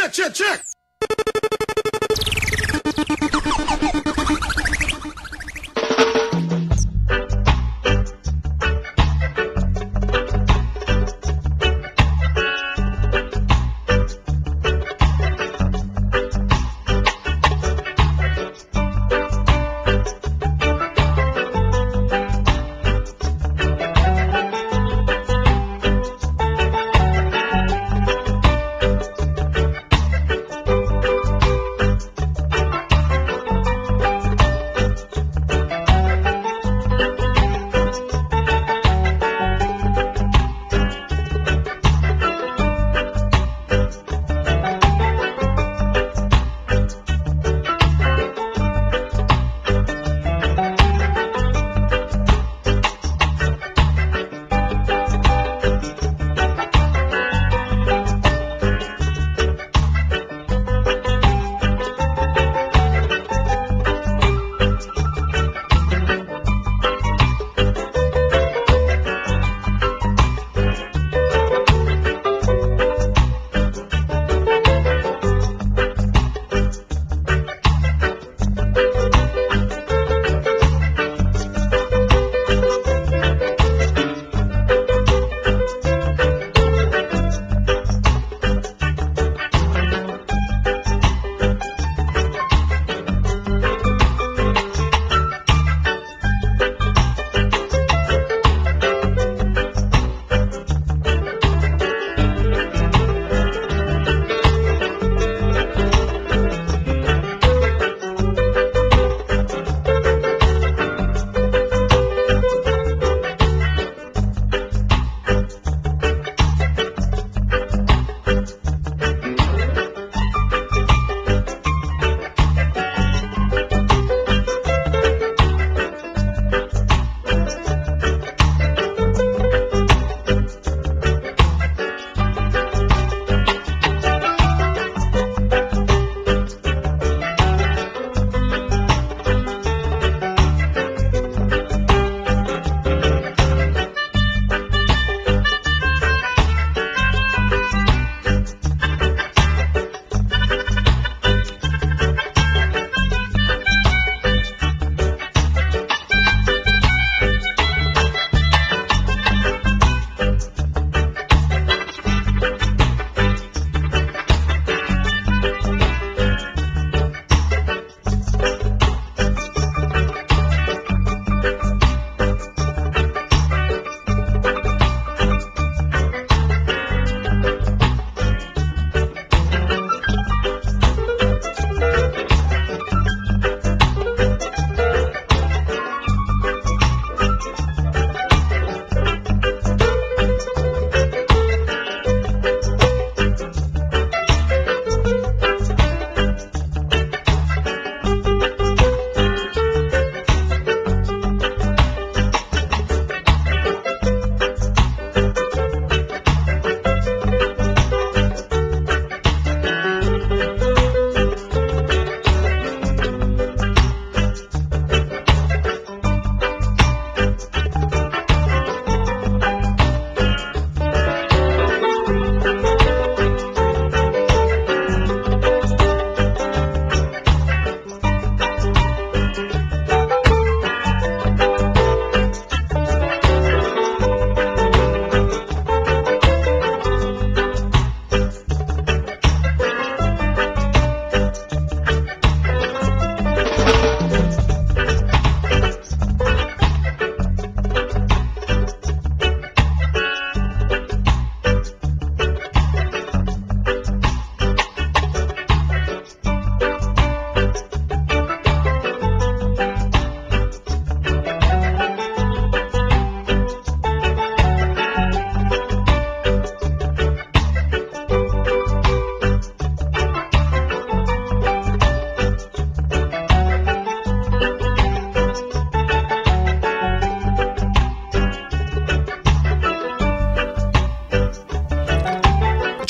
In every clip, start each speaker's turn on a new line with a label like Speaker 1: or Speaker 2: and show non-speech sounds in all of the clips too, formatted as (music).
Speaker 1: Check, check, check,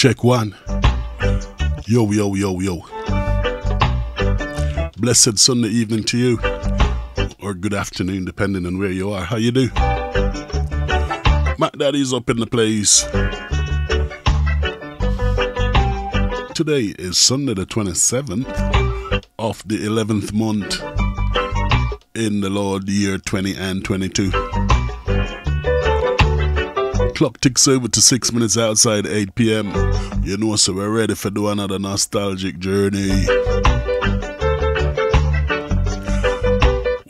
Speaker 1: check,
Speaker 2: one. Yo, yo, yo, yo. Blessed Sunday evening to you, or good afternoon, depending on where you are. How you do? Mac Daddy's up in the place. Today is Sunday the 27th of the 11th month in the Lord year 20 and 22. Clock ticks over to six minutes outside 8 p.m. You know, so we're ready for do another nostalgic journey.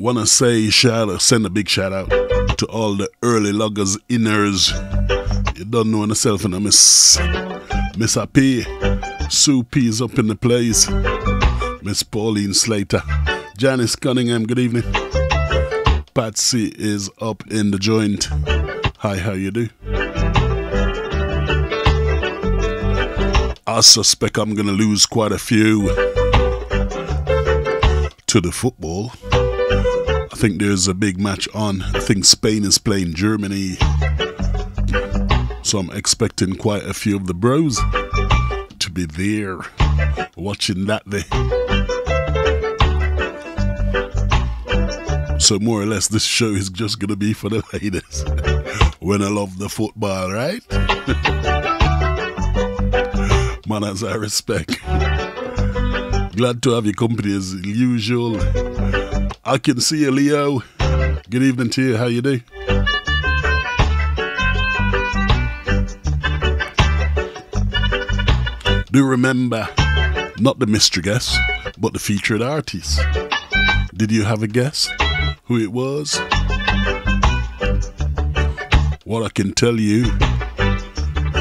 Speaker 2: Wanna say shout out, send a big shout out to all the early loggers inners. You don't know yourself and I miss Miss P. Sue P is up in the place. Miss Pauline Slater. Janice Cunningham, good evening. Patsy is up in the joint. Hi, how you do? I suspect I'm going to lose quite a few to the football. I think there's a big match on. I think Spain is playing Germany. So I'm expecting quite a few of the bros to be there watching that day. So more or less this show is just gonna be for the (laughs) ladies. when I love the football, right? (laughs) man as I respect. Glad to have your company as usual. I can see you, Leo. Good evening to you. How you do? Do remember, not the mystery guest, but the featured artist. Did you have a guess who it was? What I can tell you,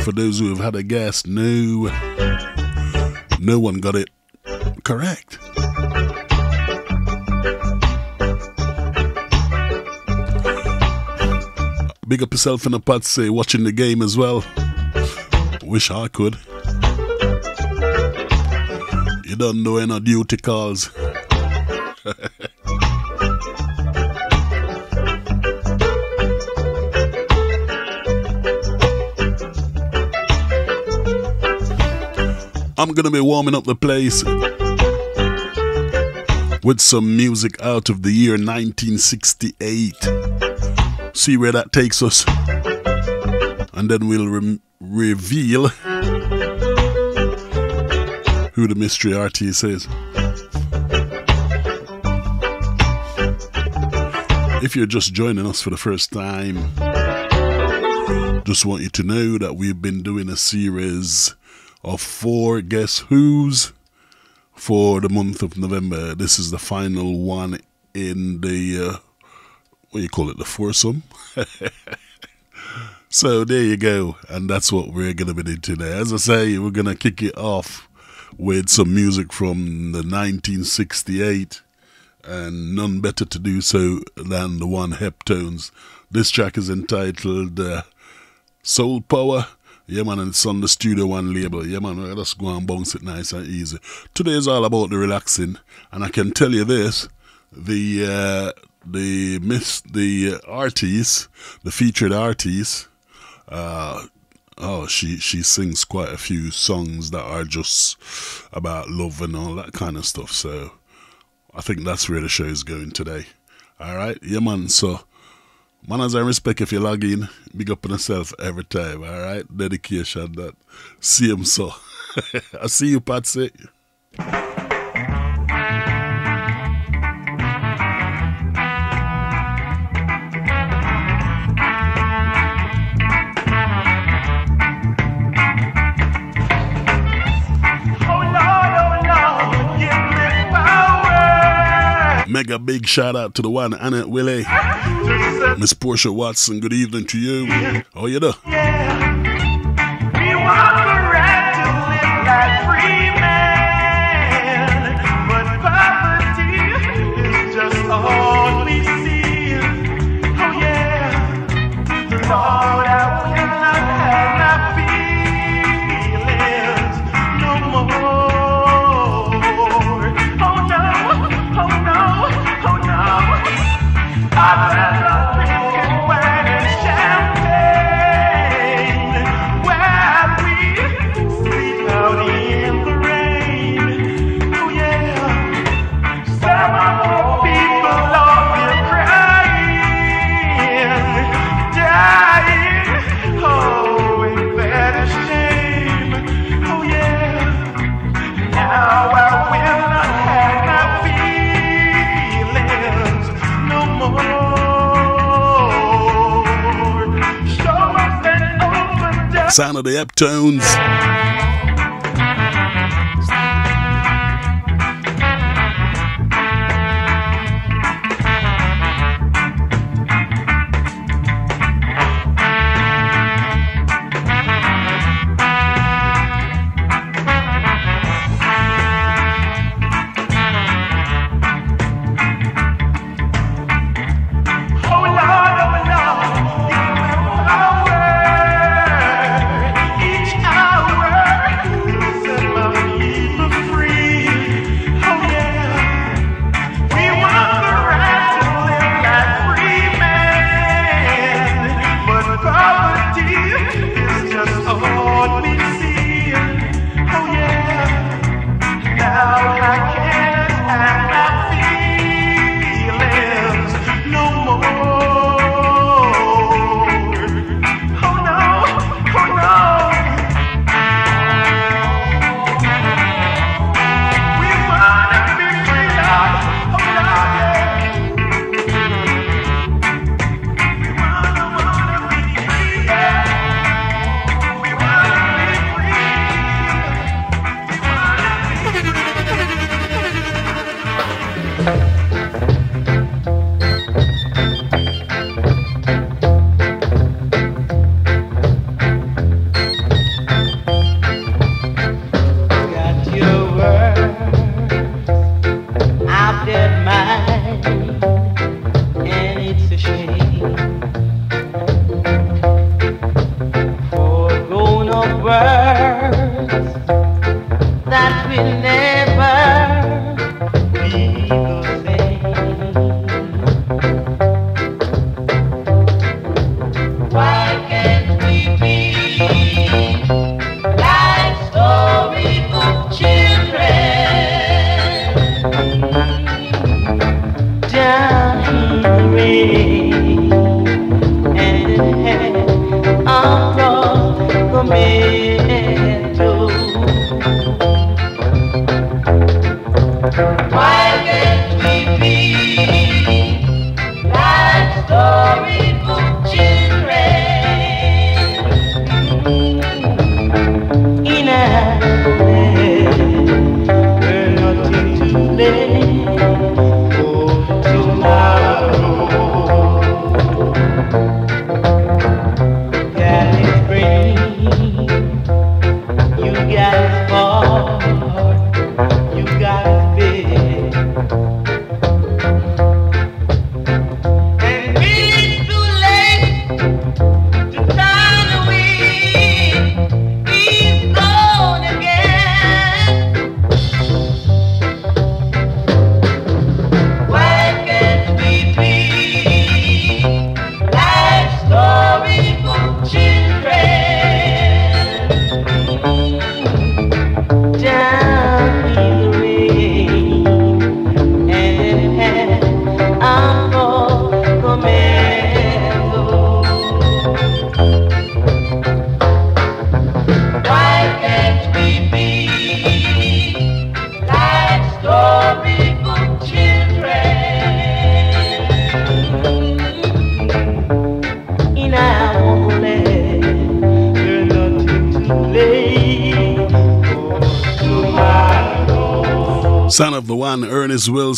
Speaker 2: for those who have had a guess, no no one got it correct. Big up yourself in the pot, say watching the game as well. Wish I could. You don't know any duty calls. (laughs) I'm gonna be warming up the place with some music out of the year 1968. See where that takes us. And then we'll re- reveal who the mystery artist is. If you're just joining us for the first time, just want you to know that we've been doing a series of four Guess Who's for the month of November. This is the final one in the, uh, what you call it, the foursome? (laughs) so there you go. And that's what we're going to be doing today. As I say, we're going to kick it off with some music from the 1968 and none better to do so than the one Heptones. This track is entitled uh, Soul Power yeah, man, and it's on the Studio One label. Yeah, man, just go and bounce it nice and easy. Today is all about the relaxing, and I can tell you this: the uh, the miss the artist, the featured artist. Uh, oh, she she sings quite a few songs that are just about love and all that kind of stuff. So I think that's where the show is going today. All right, yeah, man. So Manners and respect if you log in. Big up on yourself every time, alright? Dedication that. Same so. (laughs) I see you, Patsy. Mega big shout out to the one, Annette Willie. Miss Portia Watson, good evening to you. How you doing?
Speaker 3: Sound of the Heptones.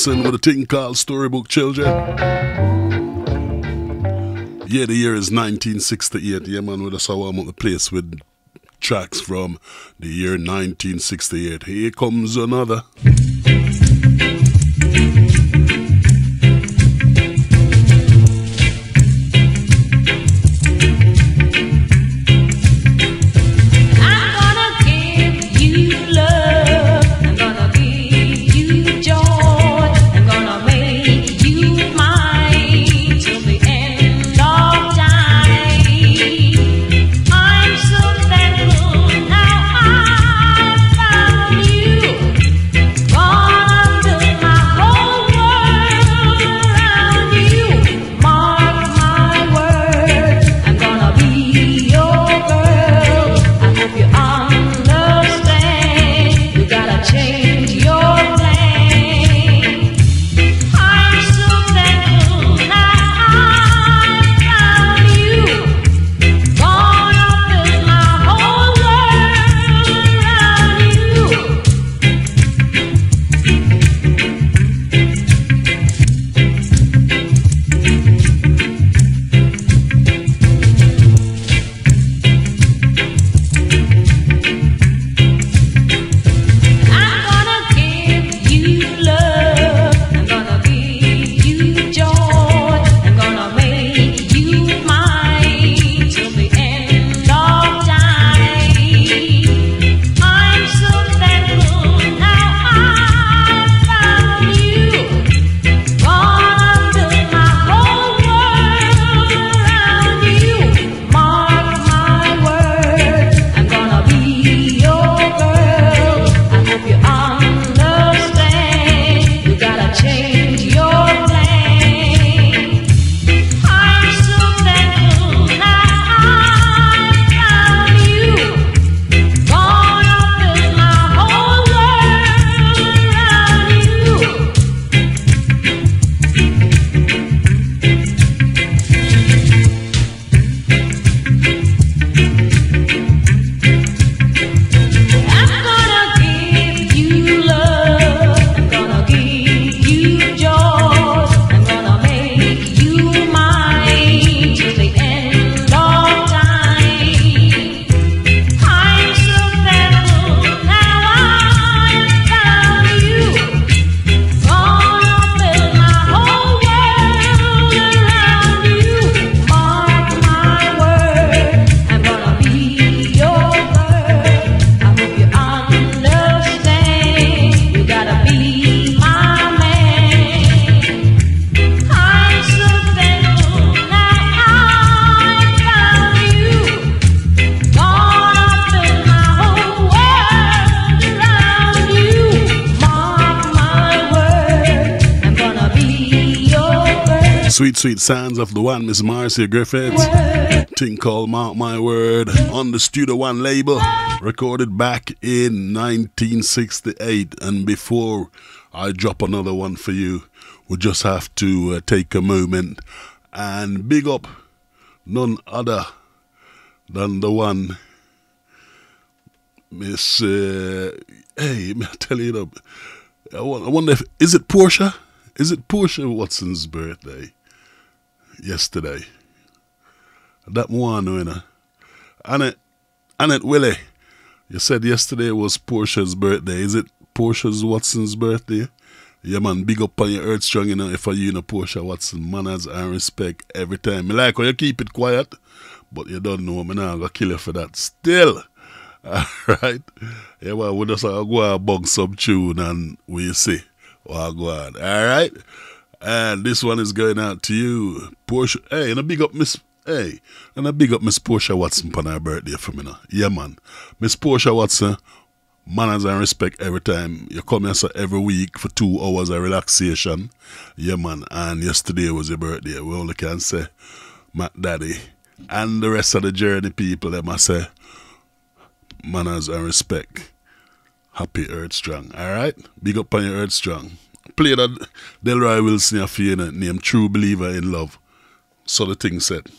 Speaker 3: Wilson, with a thing called Storybook Children. Yeah, the year is 1968. Yeah, man, with us, I warm the place with tracks from the year 1968. Here comes another.
Speaker 2: Of the one, Miss Marcia Griffiths. Thing called Mark My Word on the Studio One label, recorded back in 1968. And before I drop another one for you, we just have to uh, take a moment and big up none other than the one, Miss. Uh, hey, me tell you, I wonder if is it Portia? Is it Portia Watson's birthday? Yesterday. That one, you know. Annette, Annette Willie, you said yesterday was Portia's birthday. Is it Portia's Watson's birthday? Yeah, man, big up on your earth strong, you know, if I you know Portia Watson, manners and respect every time. Me like how you keep it quiet, but you don't know, me now I'm gonna kill you for that. Still, (laughs) alright? Yeah, well, we just uh, go and bug some tune and we see what go on, alright? And this one is going out to you, Portia. Hey, and a big up Miss Hey, and a big up Miss Portia Watson for her birthday for me now. Yeah, man. Miss Portia Watson, manners and respect every time. You come here so every week for two hours of relaxation. Yeah, man. And yesterday was your birthday. We only can say, Mac Daddy and the rest of the journey people, they must say, manners and respect. Happy Earth Strong. All right? Big up on your Earth Strong. Play that Delroy Wilson you, name True Believer in Love. So the thing said.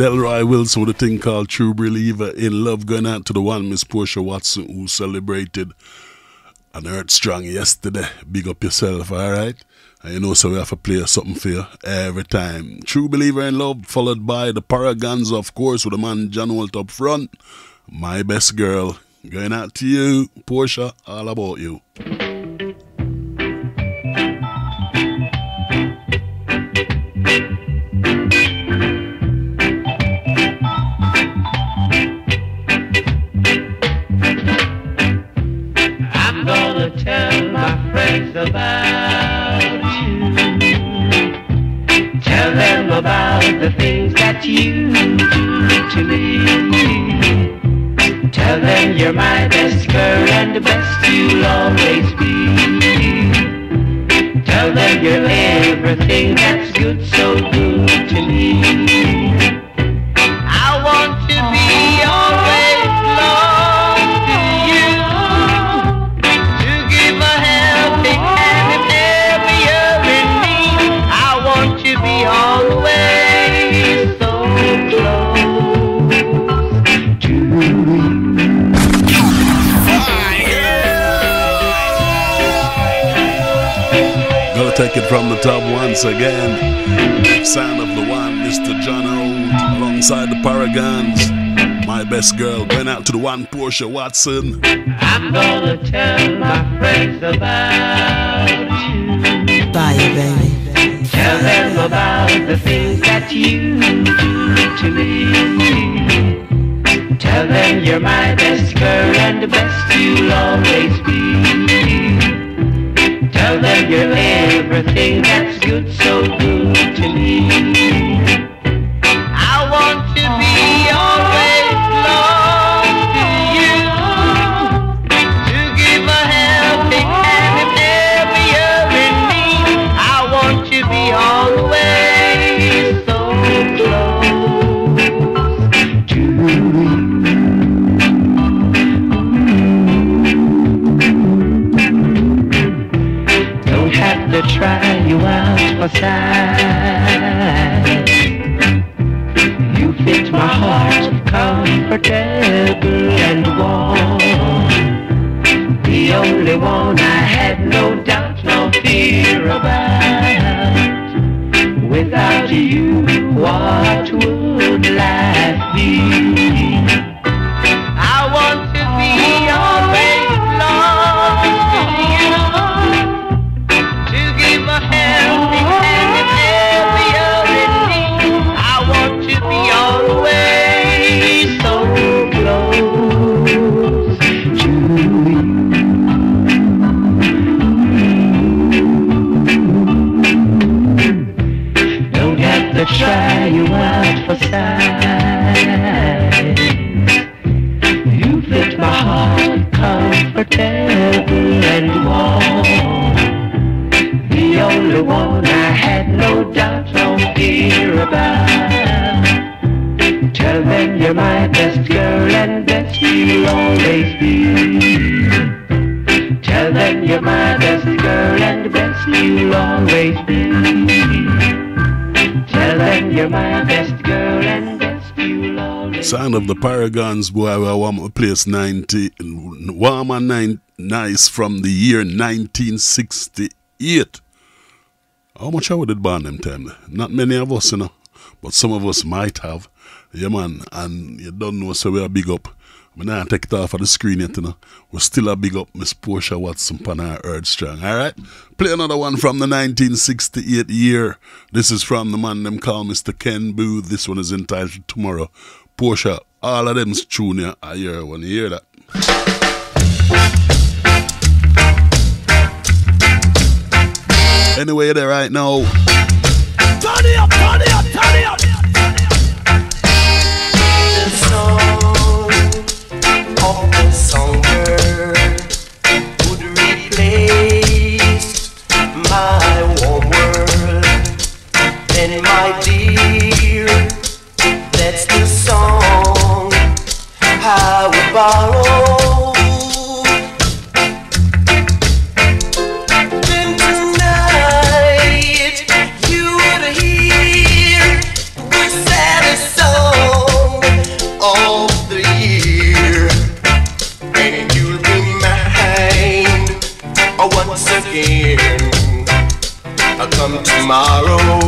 Speaker 2: Delroy Wilson with a thing called True Believer in Love. Going out to the one, Miss Portia Watson, who celebrated an Earth Strong yesterday. Big up yourself, alright? And you know, so we have to play something for you every time. True Believer in Love, followed by the Paragons, of course, with the man John Holt up front. My best girl. Going out to you, Portia, all about you. Out to the one Portia Watson.
Speaker 3: I'm gonna tell my friends about you.
Speaker 4: Bye, baby.
Speaker 3: Tell them about the things that you do to me. Tell them you're my best girl and the best you'll always be. Tell them you're everything that's good, so good to me.
Speaker 2: Of the Paragons, boy, I want to place 90, warm and nine, nice from the year 1968. How much I would it born them time? Not many of us, you know, but some of us might have. Yeah, man, and you don't know, so we are big up. I take it off of the screen yet, you know, we're still a big up Miss Portia Watson pan our Earth Strong. All right, play another one from the 1968 year. This is from the man them call Mr. Ken Boothe. This one is entitled Tomorrow. Portia, all of them's tune you I hear when you hear that. Anyway, there right now.
Speaker 5: Tomorrow.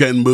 Speaker 6: Say Scan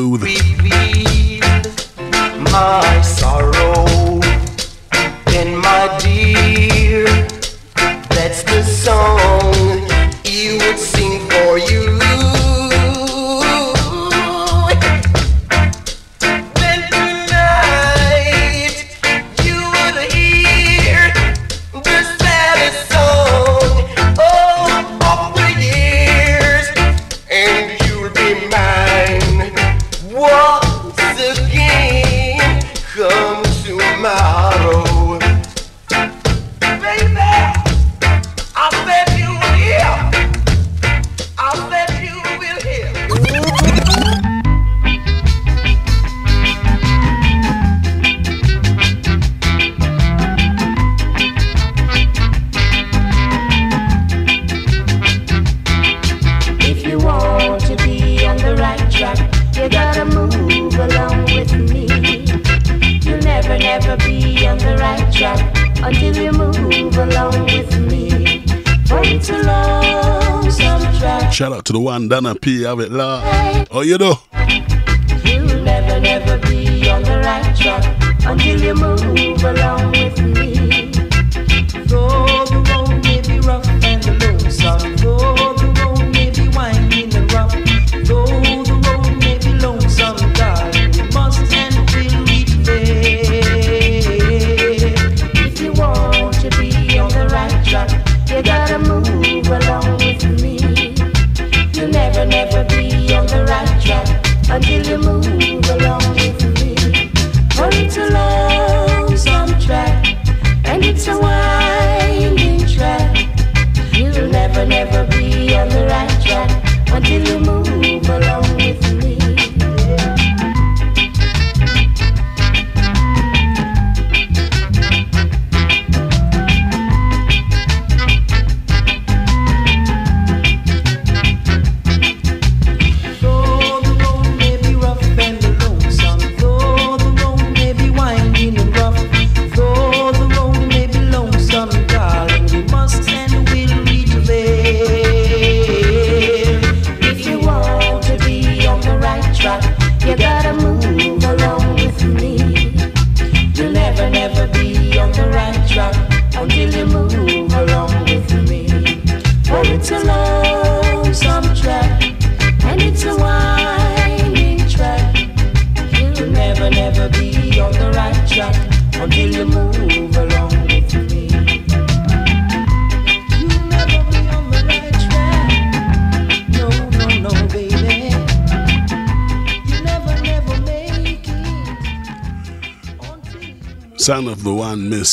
Speaker 2: Oh, you
Speaker 6: know.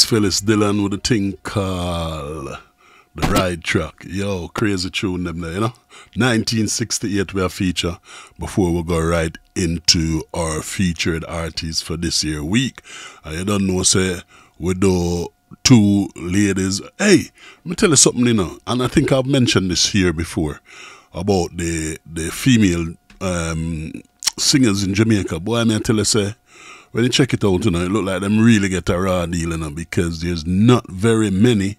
Speaker 2: Phyllis Dillon with a thing called The Right Track. Yo, crazy tune them there, you know? 1968 we have feature before we go right into our featured artists for this year week. And you don't know, say, we do two ladies. Hey, let me tell you something, you know, and I think I've mentioned this here before about the the female um, singers in Jamaica. Boy, I tell you, say, when you check it out, you know, it look like them really get a raw deal, you know, because there's not very many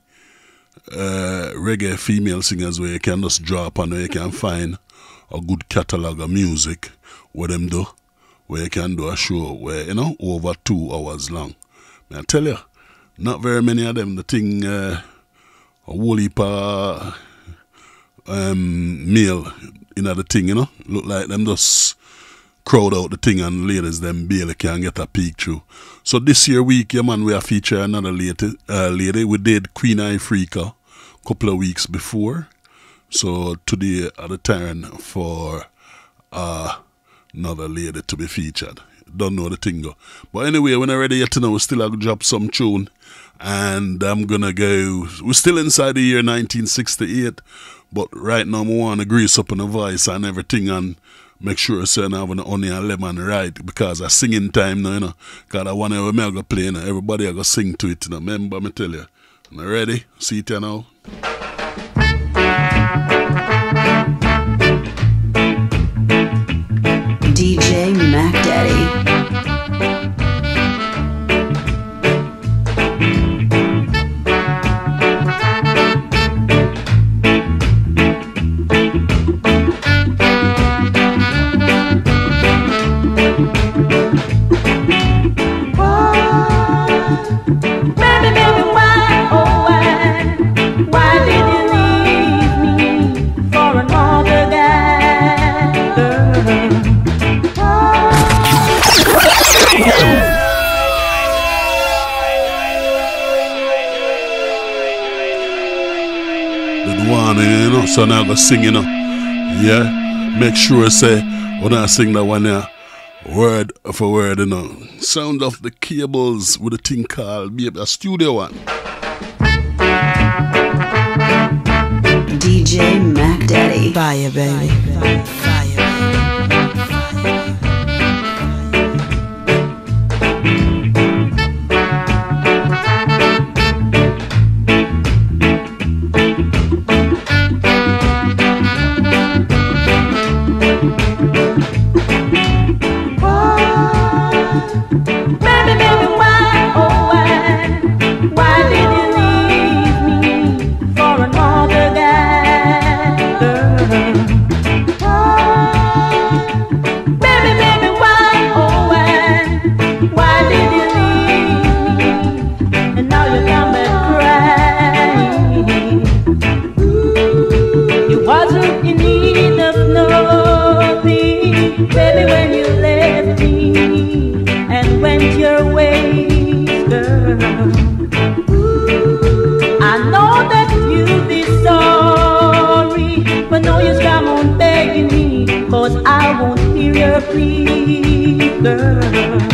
Speaker 2: uh, reggae female singers where you can just drop and where you can find a good catalog of music where them do, where you can do a show where, you know, over two hours long. Man, I tell you, not very many of them. The thing, uh, a whole heap um, male in the thing, you know, look like them just crowd out the thing and ladies them barely can get a peek through. So this year week, yeah man, we are featuring another lady, uh, lady. We did Queen Ifrica a couple of weeks before. So today at the turn for uh, another lady to be featured. Don't know the thing go. But anyway, when I ready yet to know, we still have to drop some tune. And I'm gonna go we're still inside the year 1968, but right now I wanna grease up on the voice and everything and make sure say I have an honey and lemon right because I singing time now, you know. Cause I when I go play, you know, everybody I go sing to it, you know. Remember me tell you. I ready? See it here now.
Speaker 4: DJ Mac Daddy.
Speaker 2: Know, so now I go sing, you know. Yeah, make sure I say when I sing that one there, word for word, you know. Sound of the cables with a thing called be a studio one.
Speaker 4: DJ Mac Daddy.
Speaker 7: Bye, baby.
Speaker 8: Baby, girl.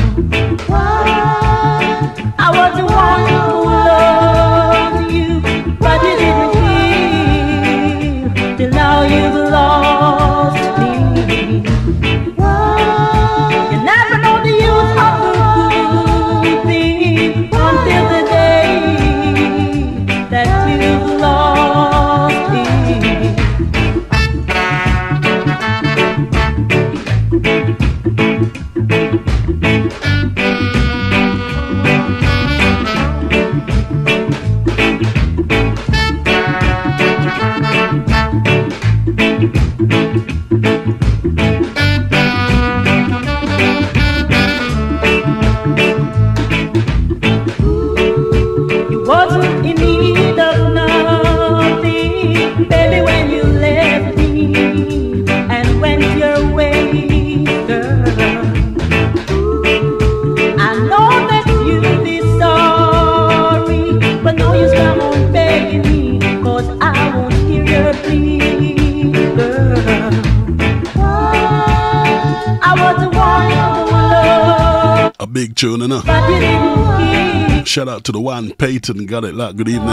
Speaker 2: Shout out to the one Peyton, got it like good evening.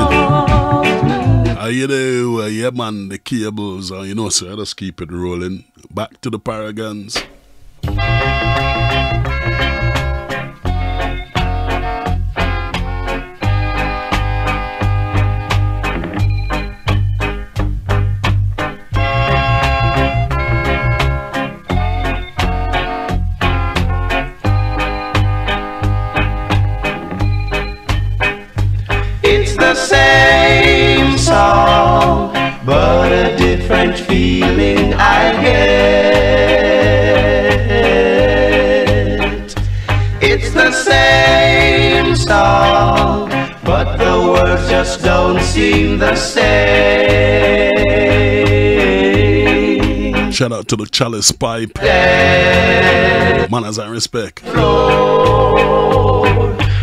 Speaker 2: How you do? Uh, yeah, man, the cables, uh, you know, sir, just keep it rolling. Back to the Paragons.
Speaker 5: Different feeling I get. It's the same song, but the words just don't seem the same.
Speaker 2: Shout out to the Chalice Pipe.
Speaker 5: Dead
Speaker 2: Manners and respect.
Speaker 5: floor.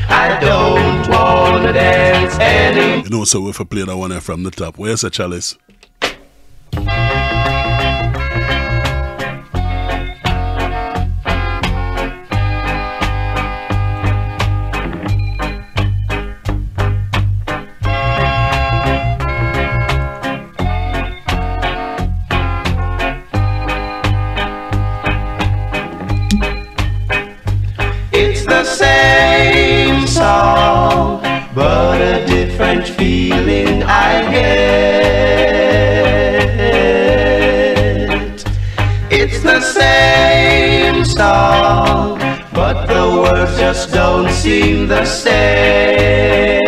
Speaker 5: I don't wanna dance anymore.
Speaker 2: You know, so if I play that one from the top, where's the Chalice?
Speaker 5: Song, but the words just don't seem the same.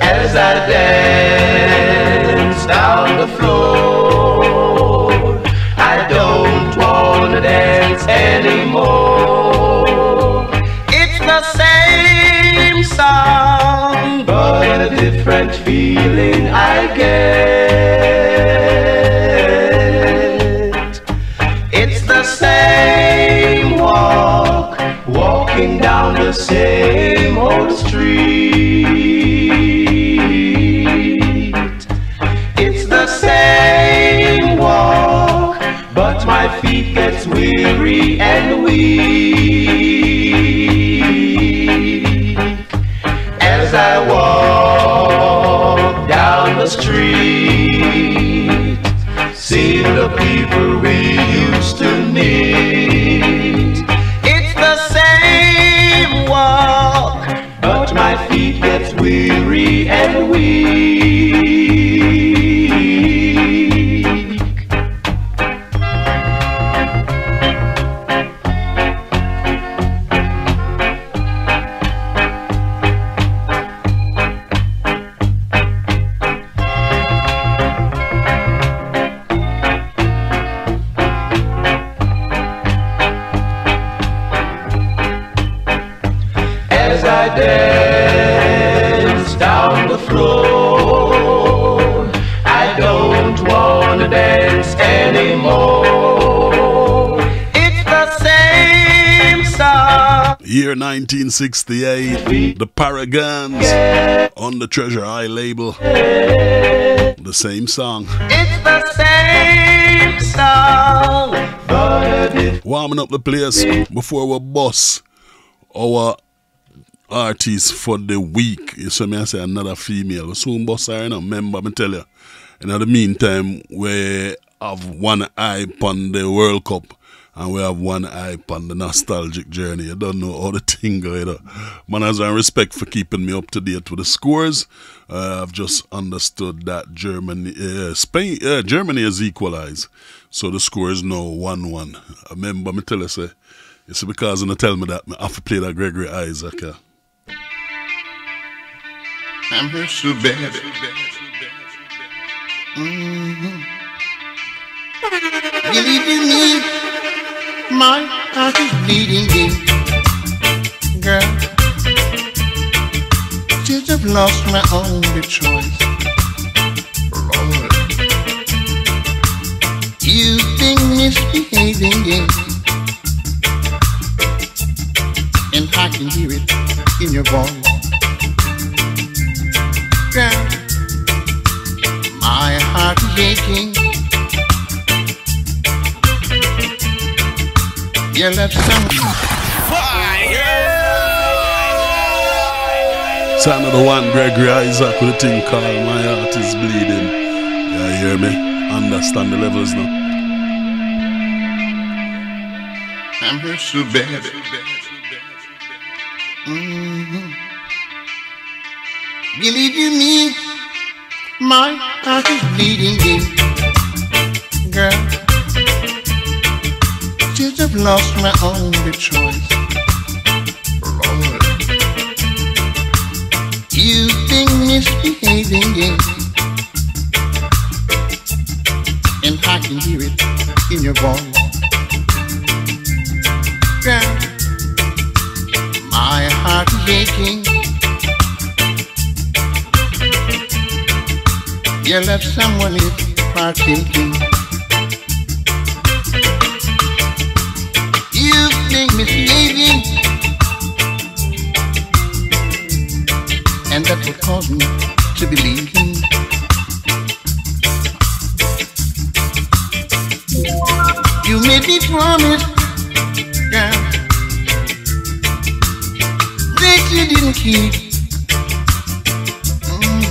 Speaker 5: As I dance same old street. It's the same walk, but my feet gets weary and weak
Speaker 2: 1968, the Paragons on the Treasure Isle label. The same song.
Speaker 5: It's the same song, a
Speaker 2: Warming up the place before we boss, our artist for the week. You see me I say another female. Soon bust her, you know. Remember, me tell you. In the meantime, we have one eye on the World Cup and we have one eye on the nostalgic journey. You don't know how the thing go, you know. Man, as I respect for keeping me up to date with the scores, uh, I've just understood that Germany, uh, Spain, uh, Germany has equalized. So the score is now 1 1. I remember me tell you, say, it's because you tell me that I have to play that Gregory Isaac. Uh.
Speaker 9: I'm here so bad. Mhm. Believe in me, my heart is bleeding. Girl, since I've lost my only choice. Lord, you've been misbehaving. And I can hear it in your voice. Girl, my heart is aching. You someone.
Speaker 2: Sound of the one Gregory Isaac with a thing called My Heart is Bleeding. Yeah, you hear me? Understand the levels now.
Speaker 9: I'm so bad. Mhm. Believe you me, my heart is bleeding I've lost my only choice. Lord, you've been misbehaving. And I can hear it in your voice. Girl, my heart is aching. You love someone is partaking. You've misbehaving, and that's what caused me to believe in. You made me promise, girl, that you didn't keep. Mm.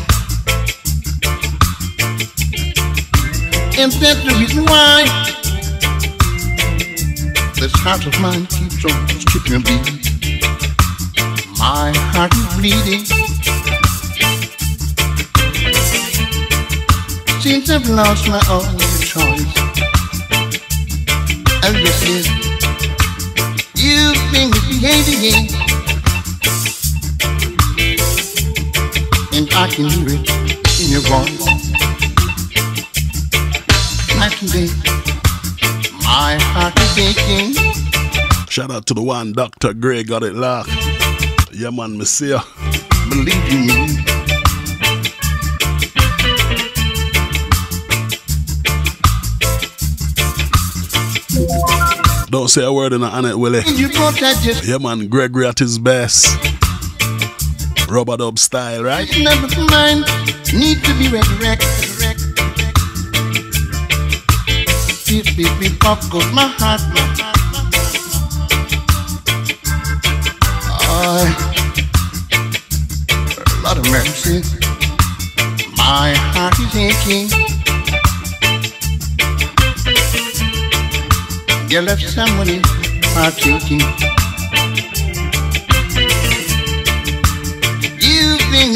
Speaker 9: And that's the reason why this heart of mine keeps on skipping a beat. My heart is bleeding. Since I've lost my only choice. And this is you've been misbehaving. And I can hear it in your voice. Night and day,
Speaker 2: Shout out to the one Dr. Gray got it locked. Yeah, man, me see ya.
Speaker 9: Believe me.
Speaker 2: Don't say a word in a Annette Willie.
Speaker 9: You thought that just
Speaker 2: Yeah, man, Gregory at his best. Rubber dub style, right?
Speaker 9: never mind. Need to be resurrected. Beep, beep, beep, pop goes my heart. My heart. Oh, Lord of mercy. My heart is aching. You left someone in partaking. You've been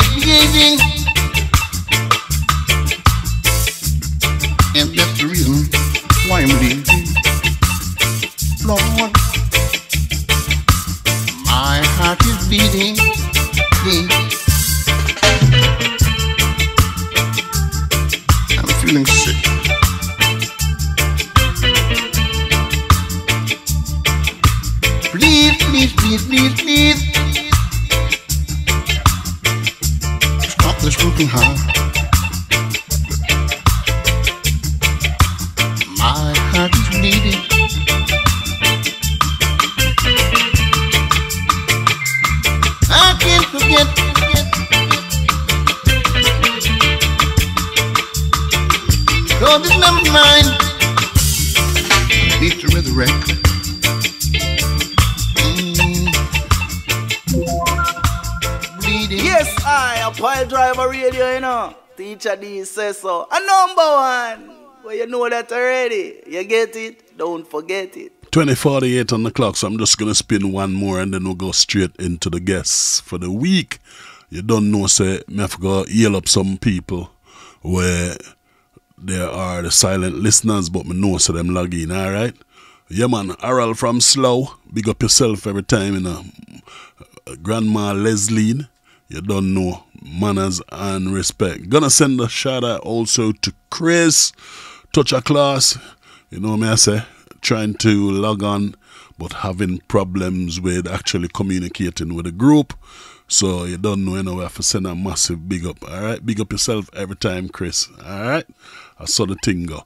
Speaker 9: Please, please, please, please, please. Stop this broken heart.
Speaker 6: Teacher D says so. A number one. Well, you know that already. You get it? Don't forget it.
Speaker 2: 2048 on the clock, so I'm just gonna spin one more and then we'll go straight into the guests for the week. You don't know, say, me have to yell up some people where there are the silent listeners, but me know so them log in, alright? Yeah man, Harold from Slow, big up yourself every time, you know. Grandma Leslie, you don't know, manners and respect. Gonna send a shout out also to Chris, Touch a Class, you know me I say, trying to log on but having problems with actually communicating with the group. So you don't know, you know, we have to send a massive big up. Alright, big up yourself every time, Chris. Alright, I saw the thing go.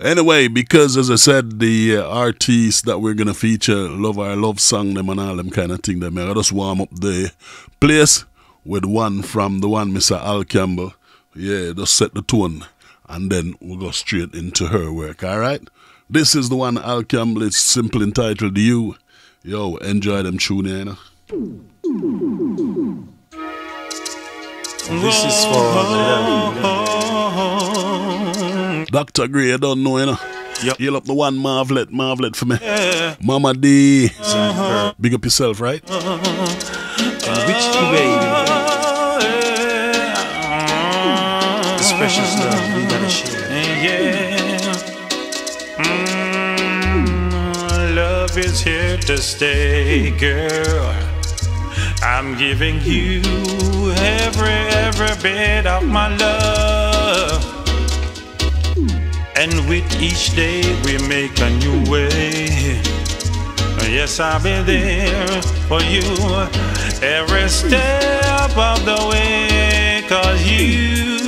Speaker 2: Anyway, because as I said, the uh, artists that we're gonna feature love our love song them and all them kind of thing. Them I just warm up the place with one from the one Mr. Al Campbell. Yeah, just set the tone, and then we'll go straight into her work. All right. This is the one Al Campbell. It's simply entitled You. Yo, enjoy them tune, eh, you know.
Speaker 10: This is for uh,
Speaker 2: Dr. Gray, you don't know, eh, you know.
Speaker 10: Yep.
Speaker 2: Heal up the one Marvlet, Marvlet for me.
Speaker 10: Yeah.
Speaker 2: Mama D.
Speaker 10: Uh-huh.
Speaker 2: Big up yourself, right?
Speaker 10: And which way? This precious love we gotta share.
Speaker 11: Yeah. Mm, love is here to stay, girl. I'm giving you every, every bit of my love. And with each day we make a new way. Yes, I'll be there for you every step of the way. Cause you,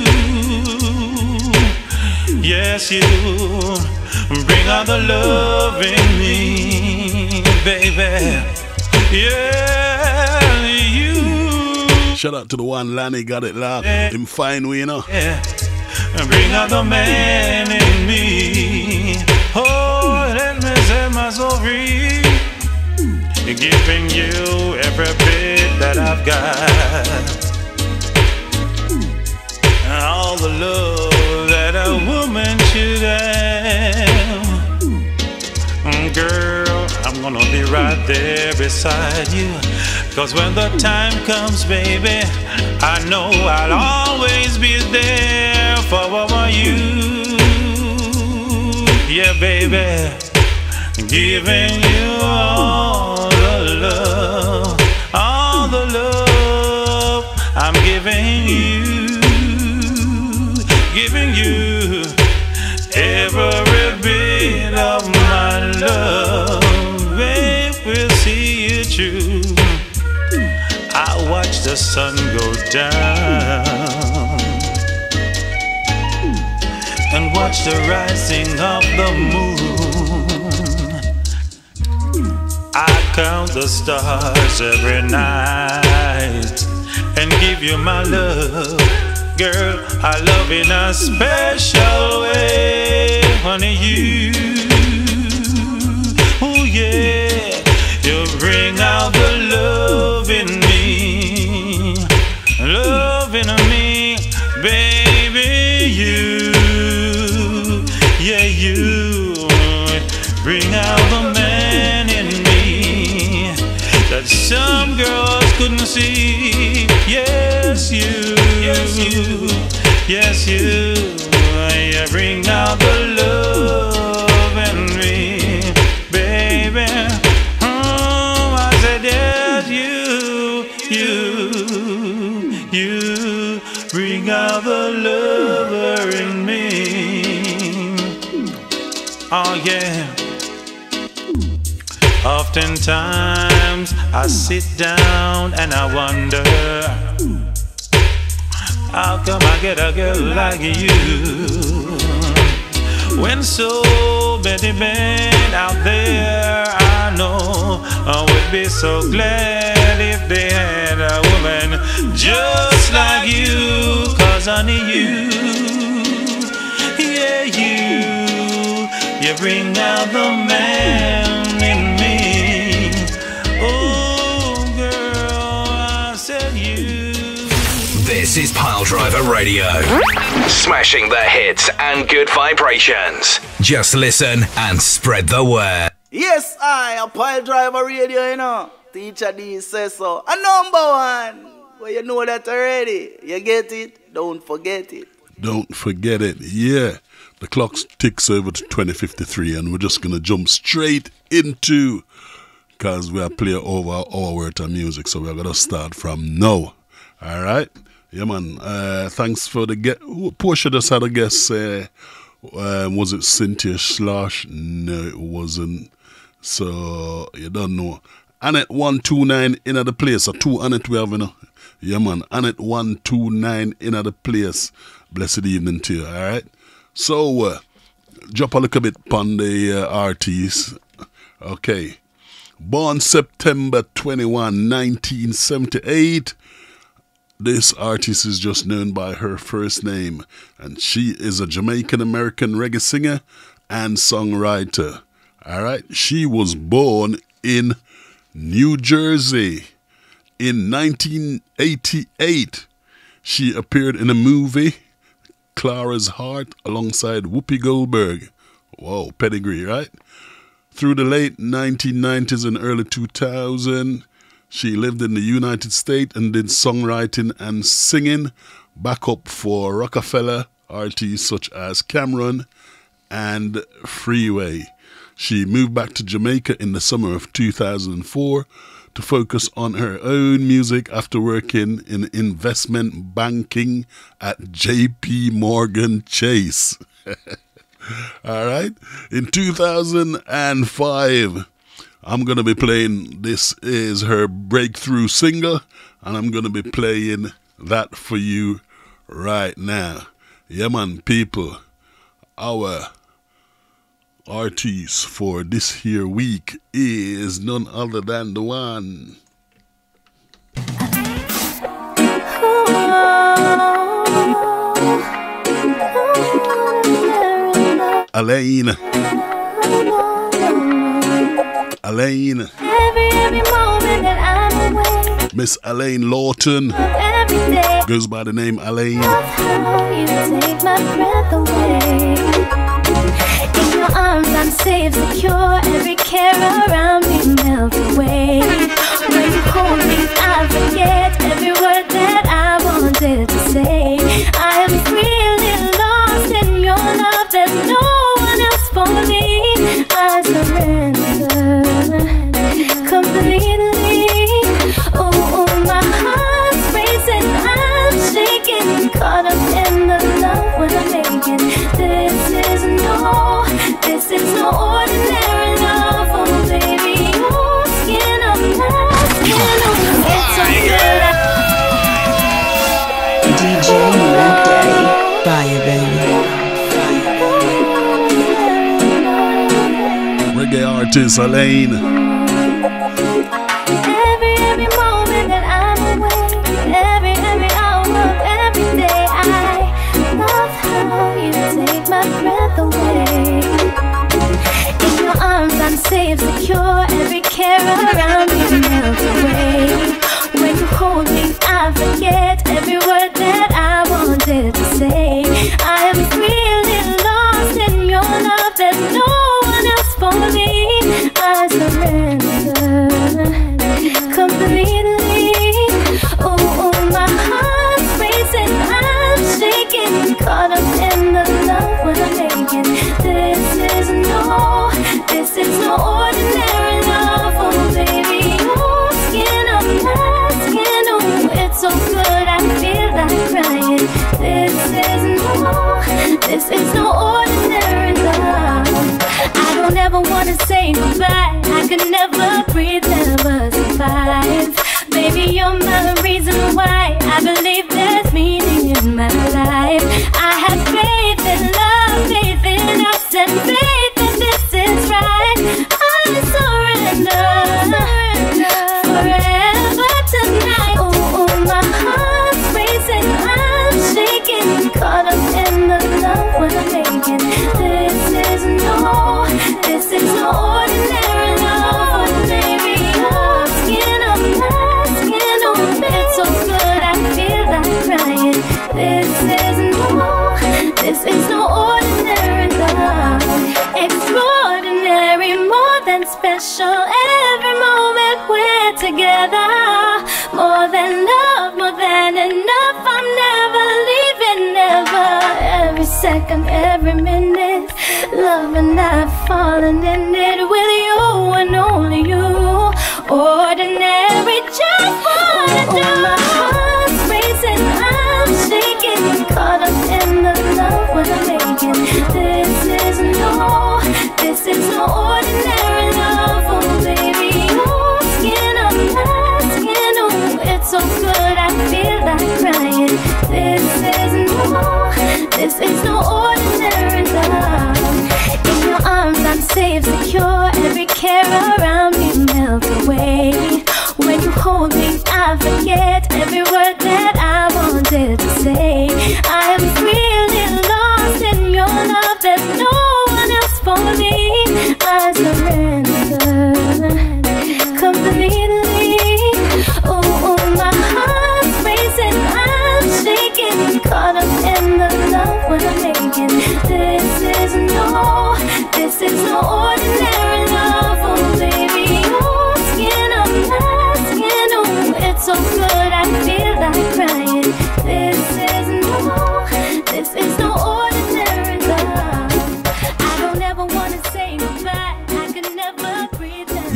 Speaker 11: yes, you bring out the love in me, baby. Yeah, you.
Speaker 2: Shout out to the one Lanny got it locked. Him fine you know.
Speaker 11: Yeah, bring out the man in me. Oh, let me say my free. Giving you every bit that I've got. All the love woman. Mm, Girl, I'm gonna be right there beside you. Cause when the time comes, baby, I know I'll always be there for you. Yeah, baby, giving you all the sun go down and watch the rising of the moon. I count the stars every night and give you my love. Girl, I love in a special way, honey, you. Oh, yeah, you bring out the love in me, Yes, you. You bring out the love in me, baby. Oh, I said yes, you, you, you bring out the lover in me. Oh yeah. Oftentimes I sit down and I wonder how come I get a girl like you. When so many men out there I know I would be so glad if they had a woman just like you. Cause honey you. Yeah you. You bring out the man
Speaker 12: This is Piledriver Radio. Smashing the hits and good vibrations. Just listen and spread the word.
Speaker 6: Yes, I, a pile driver radio, you know. Teacher D says so. A number one. Well, you know that already. You get it? Don't forget it.
Speaker 2: Don't forget it. Yeah. The clock ticks over to 2053 and we're just going to jump straight into because we are playing over our worth of music. So we're going to start from now. All right? Yeah, man. Uh, thanks for the get. Portia just had a guest. Uh, um, was it Cynthia Slash? No, it wasn't. So you don't know. Annette one two nine in the place. A two Annette we have, you know. Yeah, man. Annette one two nine in the place. Blessed evening to you. All right. So uh, drop a little bit on the uh. Okay. Born September 21, 1978. This artist is just known by her first name, and she is a Jamaican American reggae singer and songwriter. All right. She was born in New Jersey in 1988. She appeared in a movie, Clara's Heart, alongside Whoopi Goldberg. Whoa, pedigree, right? Through the late 1990s and early 2000, she lived in the United States and did songwriting and singing backup for Roc-A-Fella artists such as Cam'ron and Freeway. She moved back to Jamaica in the summer of 2004 to focus on her own music after working in investment banking at JP Morgan Chase. (laughs) All right. In 2005, I'm going to be playing this is her breakthrough single and I'm going to be playing that for you right now. Yeah people. Our artist for this here week is none other than the one. Alaine. Alaine.
Speaker 13: Every, every moment that I'm away,
Speaker 2: Miss
Speaker 13: Alaine Laughton.
Speaker 2: Goes by the name Alaine.
Speaker 13: how you take my breath away. In your arms, I'm safe, secure. Every care around me melts away. When you hold me, I forget every word that I wanted to say. I am really lost in your love. There's no one else for me. Completely. Oh, oh, my heart's racing, I'm shaking, caught up in the love we're making. This is no, this is no ordinary love, oh baby. Your skin on my skin, oh, it's so good.
Speaker 4: DJ Mac Daddy. Fire, baby.
Speaker 2: Reggae artist
Speaker 13: Alaine.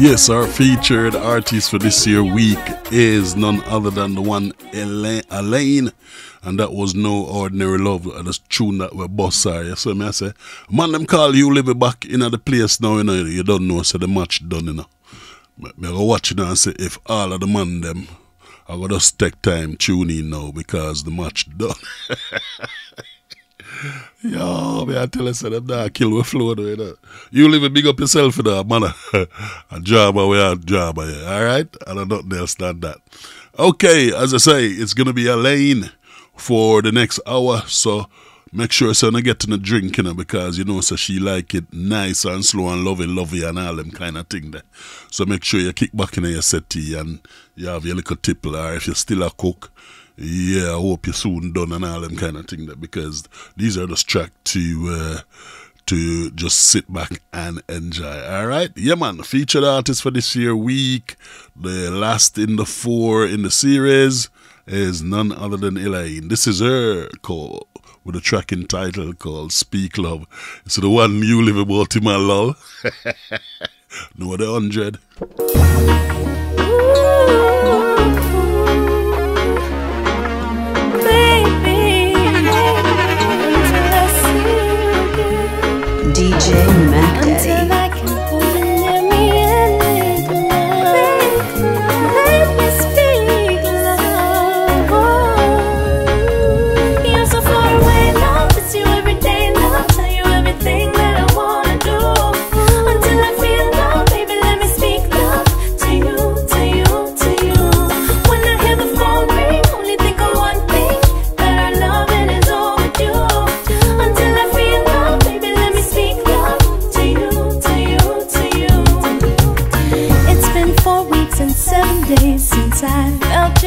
Speaker 2: Yes, our featured artist for this year week is none other than the one Alaine, and that was No Ordinary Love, and the tune that we boss her. You see me, I say, man, them call you live back in the place now, you know, you don't know, so the match done, you know. Me, me go watch now and say, if all of the man them, I go just take time tune in now because the match done. (laughs) Yo, me I tell you, say them nah kill with flow you know. You live and big up yourself, you (laughs) know, man. a drama we are drama, yeah. Alright? And I nothing else than that. Okay, as I say, it's gonna be Alaine for the next hour, so make sure so not getting a drink, you know, because you know, so she like it nice and slow and lovey lovey and all them kind of thing there. So make sure you kick back in your settee and you have your little tipple, or if you're still a cook, yeah, I hope you're soon done and all them kind of thing there because these are just track to uh, to just sit back and enjoy. All right, yeah, man. Featured artist for this year week, the last in the four in the series is none other than Alaine. This is her call with a track entitled called "Speak Love." It's the one you live in Baltimore, lol. no the hundred.
Speaker 4: DJ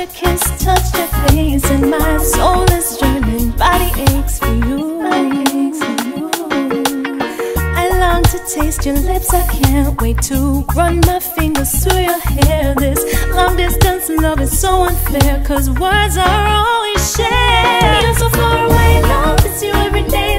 Speaker 13: your kiss, touched your face, and my soul is yearning, body aches for you. I long to taste your lips, I can't wait to run my fingers through your hair. This long distance love is so unfair, cause words are all we share. You're so far away, love, it's you every day,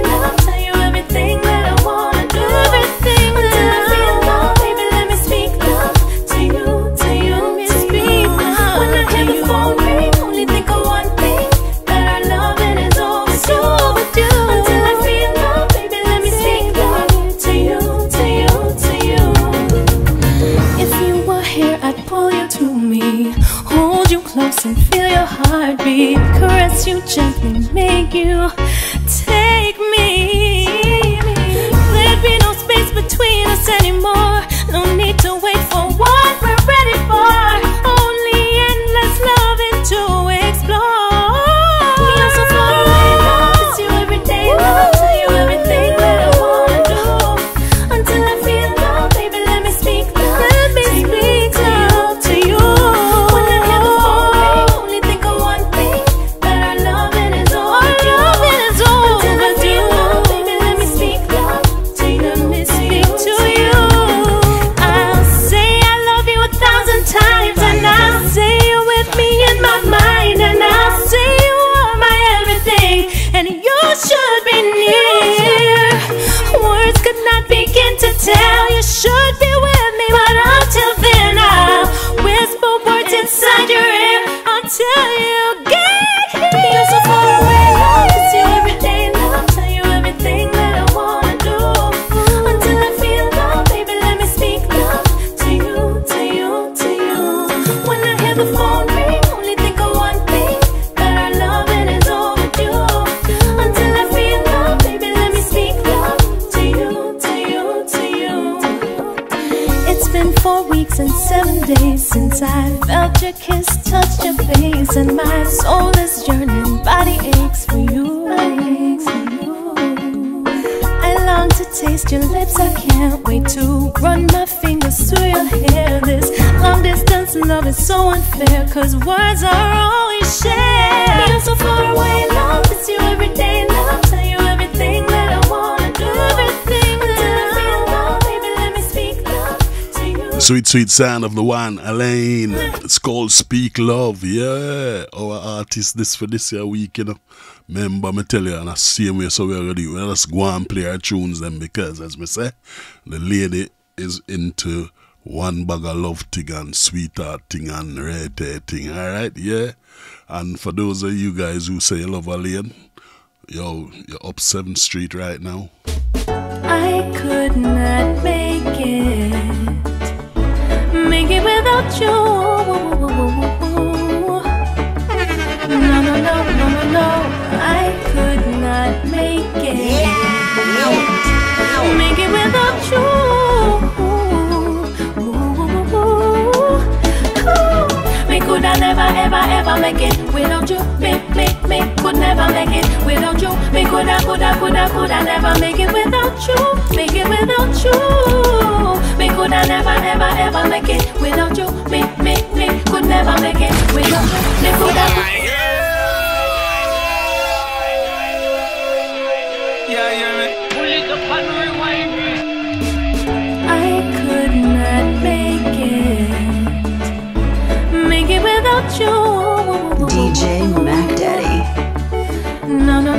Speaker 13: your heartbeat, caress you gently, make you take me. There'd be no space between us anymore. So unfair, cause words are all we share. You're so far away, love, it's you every day, love. Tell you everything that I wanna do. Everything oh, me.
Speaker 2: The sweet, sweet sound of the one, Alaine. It's called Speak Love. Yeah. Our artist this for this year week, you know. Remember, me tell you, and I see way, so we're ready. We just go and play our tunes then because, as me say, the lady is into one bag of love thing and sweetheart thing and rate eh, thing. All right, yeah. And for those of you guys who say you love Alaine, yo, you're up Seventh Street right now.
Speaker 13: I could not make it, make it without you. No, no, no, no, no, no. I could not make it, make Coulda never, ever, ever make it without you. Me, me, me could never make it without you. Me coulda, coulda, coulda, coulda never make it without you. Make it without you. Me coulda never, ever, ever make it without you. Me, me, me could never make it without you. Me coulda.
Speaker 14: Yeah, yeah,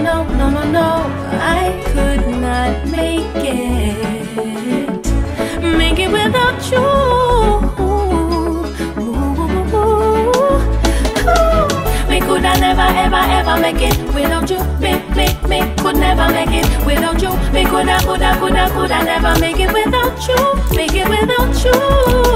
Speaker 13: No, no, no, no. I could not make it, make it without you. Me coulda never, ever, ever make it without you. Me, me, me could never make it without you. Me coulda, coulda, coulda, coulda never make it without you. Make it without you.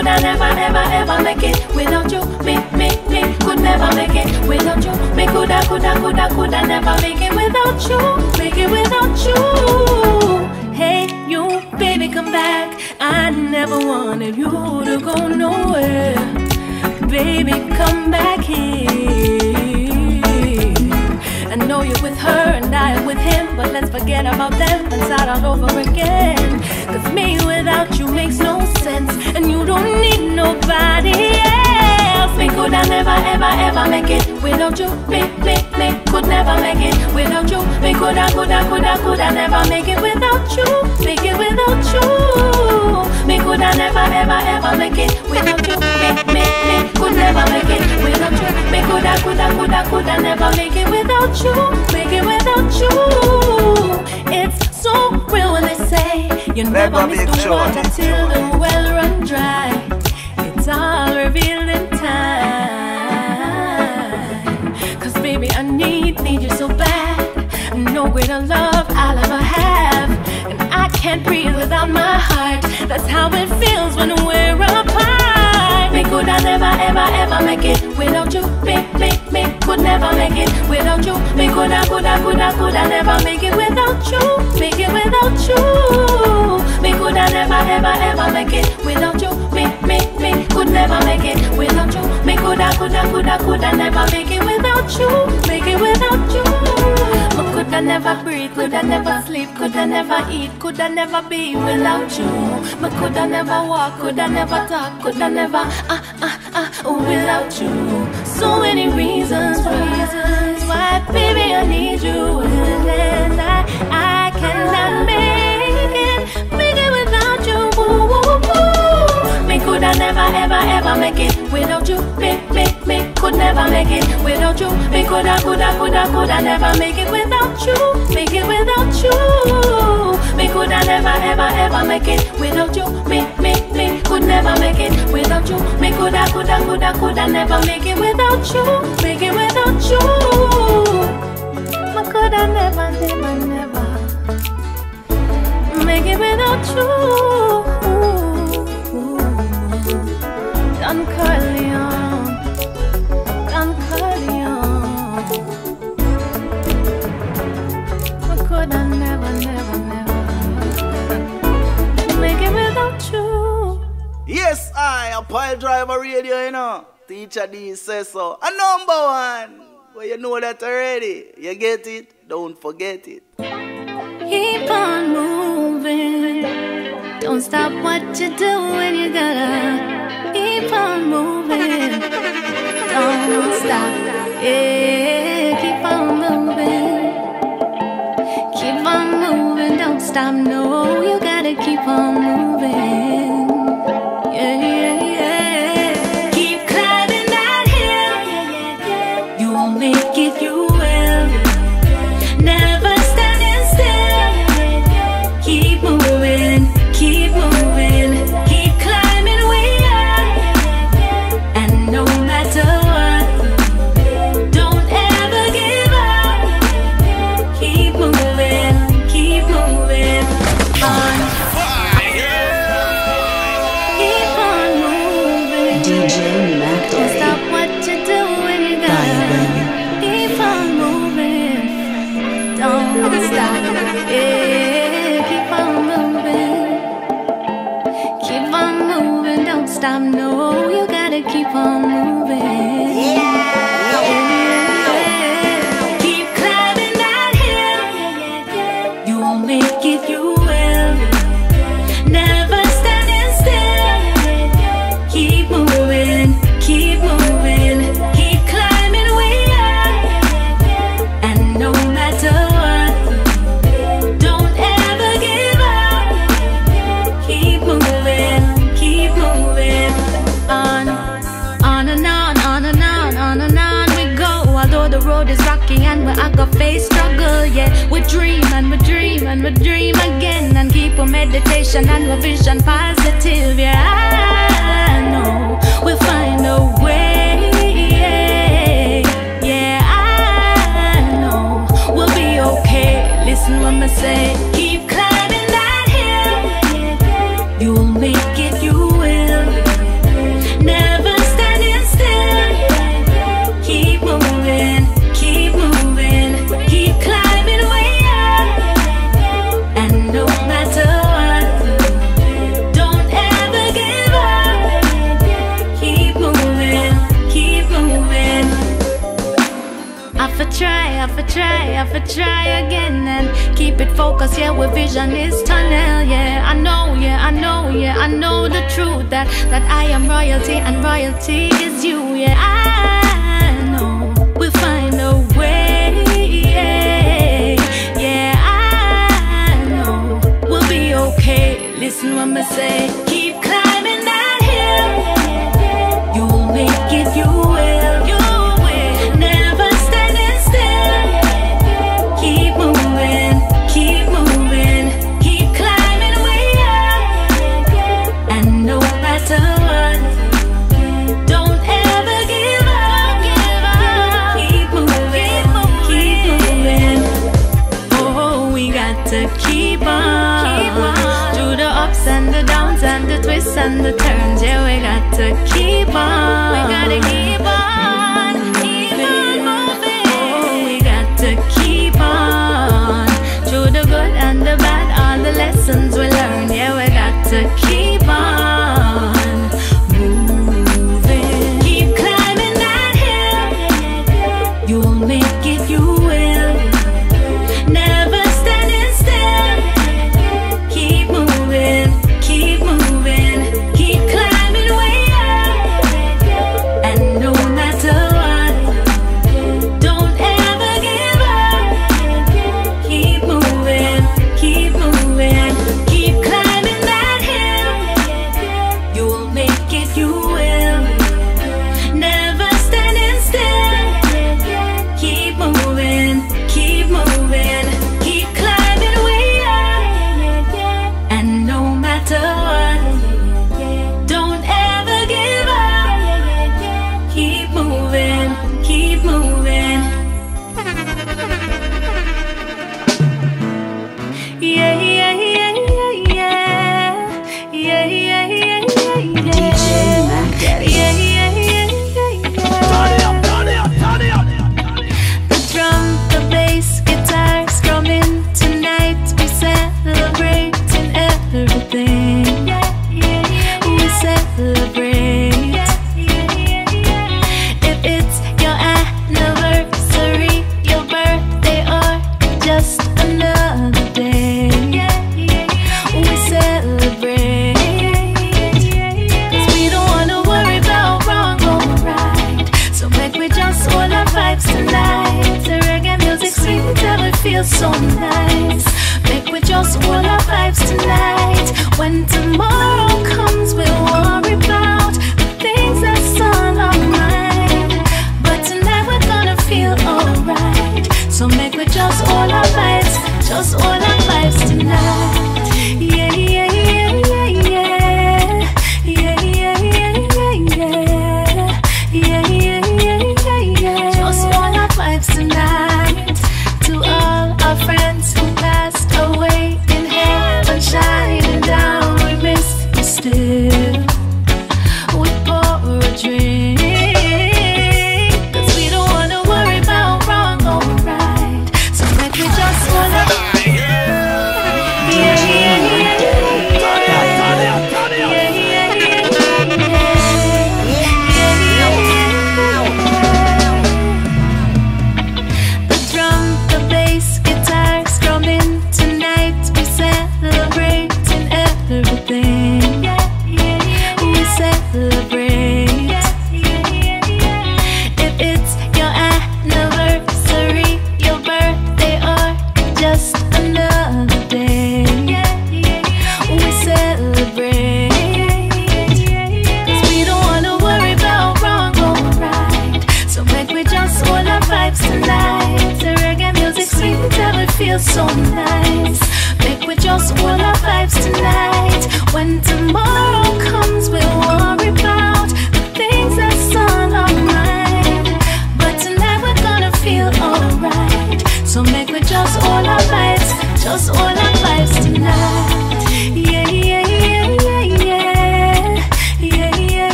Speaker 13: Me coulda never, ever, ever make it without you. Me, me, me could never make it without you. Me coulda, coulda, coulda, coulda never make it without you. Make it without you. Hey, you, baby, come back. I never wanted you to go nowhere. Baby, come back here. Know you're with her and I am with him, but let's forget about them and start all over again. Cause me without you makes no sense, and you don't need nobody else. Me could I never, ever, ever make it without you. Me, me, me could never make it without you. Me could I, could I, could I, could I never make it without you. Make it without you. Me could I never, ever, ever make it without you. Me, me, me could never make it without you. Me could I, could I, could I, could I never make it without you. Make it without you. It's so real when they say you never miss the water till can't breathe without my heart. That's how it feels when we're apart. Me could I never, ever, ever make it without you. Me, me, me could never make it without you. Me could I, could I, could I, could I never make it without you. Make it without you. Me could I never, ever, ever make it without you. Me, me, me could never make it without you. Me could I, could I, could I, could I never make it without you. Make it without you. Could I never breathe, could I never sleep, could I never eat, could I never be without you. But could I never walk, could I never talk, could I never ah ah ah without you. So many reasons, reasons why, baby, I need you, and I ooh. Me could I never, ever, ever make it without you. Me, me, me could never make it without you. Me could I, could I, could I, could I never make it without you. Make it without you. Me could I never, ever, ever make it without you. Me, me, me could never make it without you. Me could I, could I, could I, could I never make it without you. Make it without you. Me could I never, never, never make it without you.
Speaker 6: Yes, I, a pile driver radio, you know. Teacher D says so. A number one. Well, you know that already. You get it? Don't forget it.
Speaker 13: Keep on moving. Don't stop what you're doing. You gotta moving. Don't stop. Yeah, keep on moving. Keep on moving. Don't stop. No, you gotta keep on moving. meditation and my vision positive. Yeah, I know we'll find a way. Yeah I know we'll be okay. Listen what I say. try again and keep it focused, yeah, with vision is tunnel, yeah. I know, yeah, I know, yeah, I know the truth that, that I am royalty and royalty is you, yeah. I know we'll find a way. Yeah, I know we'll be okay. listen what I say Keep climbing that hill You'll make it, you twists and the turns, yeah, we got to keep on. We gotta keep on.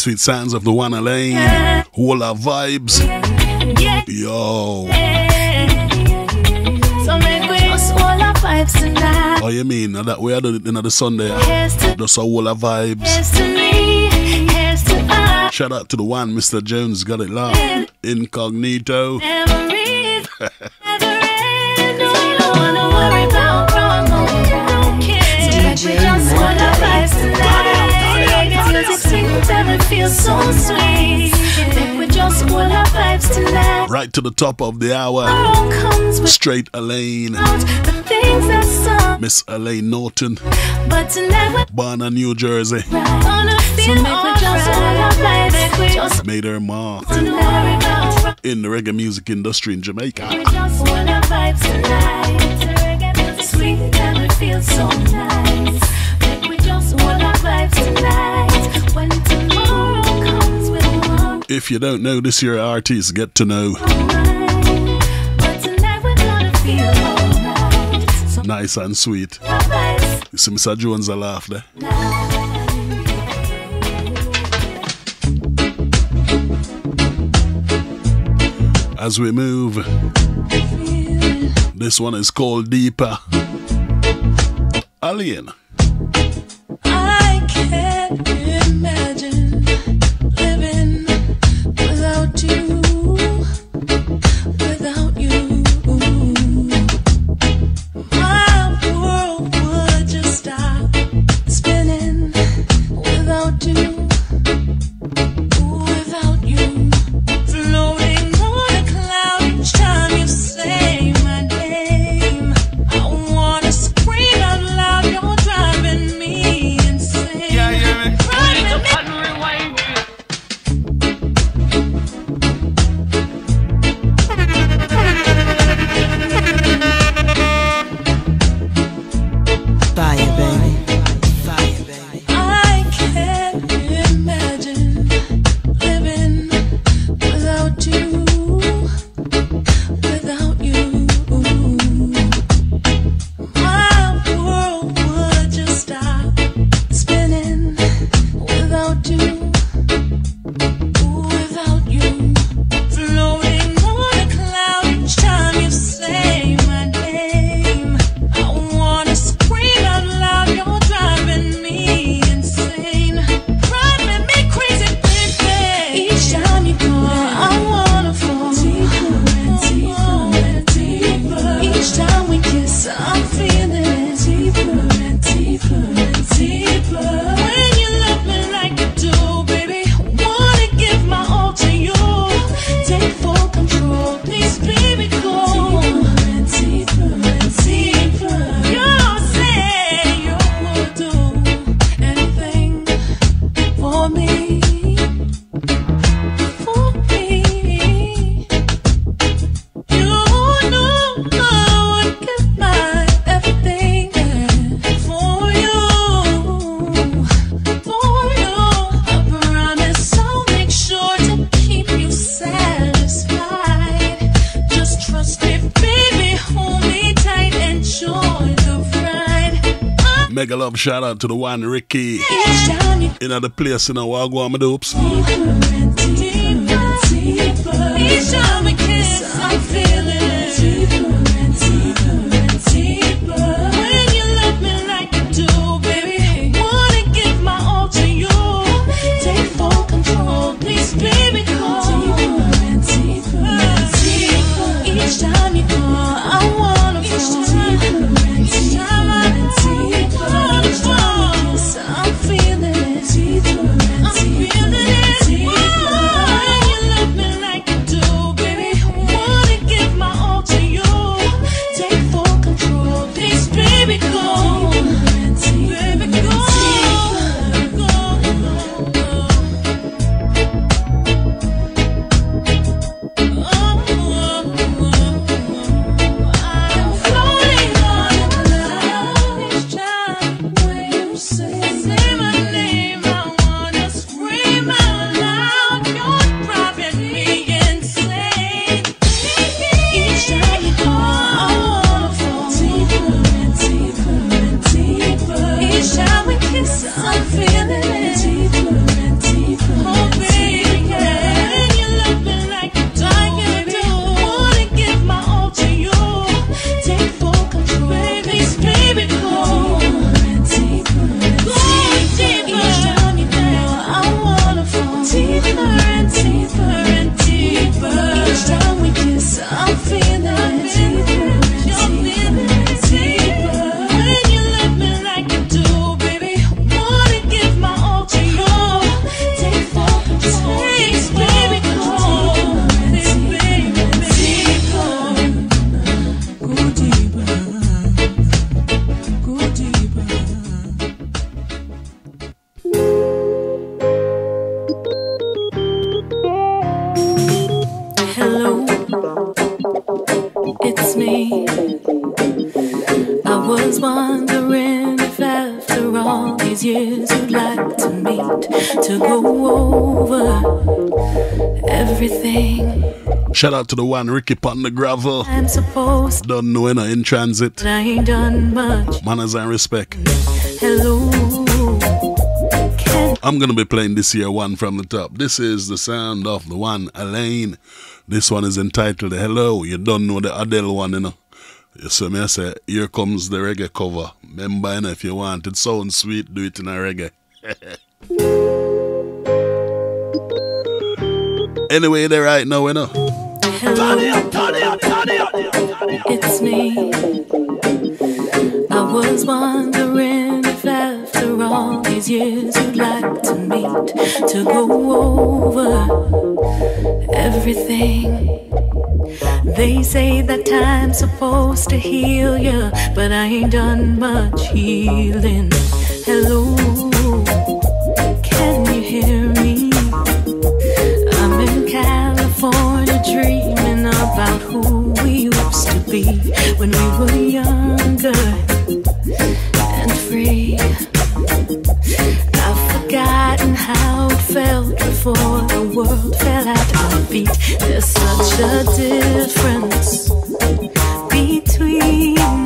Speaker 13: sweet, sounds of the one Lane. All vibes. Yo. Oh, you mean uh, that we had another Sunday? That's all our vibes. Shout out to the one, Mr. Jones got it loud. Incognito.
Speaker 2: so sweet.
Speaker 13: Right to the top of the hour. Straight
Speaker 2: Alaine.
Speaker 13: Miss
Speaker 2: Alaine Laughton.
Speaker 13: Born in New Jersey. Made her mark in the reggae music industry in Jamaica.
Speaker 2: Sweet and it feels so nice. We just wanna vibes tonight.
Speaker 13: If you don't know, this year artists get to know. Nice and sweet. You see, Mr. Jones a laugh there. Eh? As we move, this one is called Deeper. Alien.
Speaker 15: to the
Speaker 13: one Ricky. In other place, in
Speaker 16: know, where I go on my
Speaker 13: dopes. Was wondering if after all these years you'd like to meet to go over everything
Speaker 2: Shout out to the one Ricky Pon the gravel.
Speaker 13: I'm supposed
Speaker 2: Don't know any in transit.
Speaker 13: but I ain't done much.
Speaker 2: Manners and respect.
Speaker 13: Hello,
Speaker 2: I'm gonna be playing this year one from the top. This is the sound of the one Alaine. This one is entitled Hello. You don't know the Adele one, you know. You see eh, me I say, here comes the reggae cover. Remember, you know, if you want it sound sweet, do it in a reggae. (laughs) anyway, there right now, you know.
Speaker 13: It's me. I was wondering after all these years you'd like to meet to go over everything. They say that time's supposed to heal you, but I ain't done much healing. Hello, can you hear me? I'm in California dreaming about who we used to be when we were younger felt before the world fell at our feet. There's such a difference between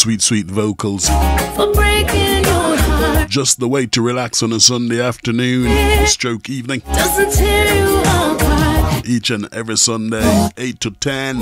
Speaker 2: Sweet, sweet vocals.
Speaker 13: For breaking your heart.
Speaker 2: Just the way to relax on a Sunday afternoon, stroke evening.
Speaker 13: Doesn't tear you apart.
Speaker 2: Each and every Sunday, 8 to 10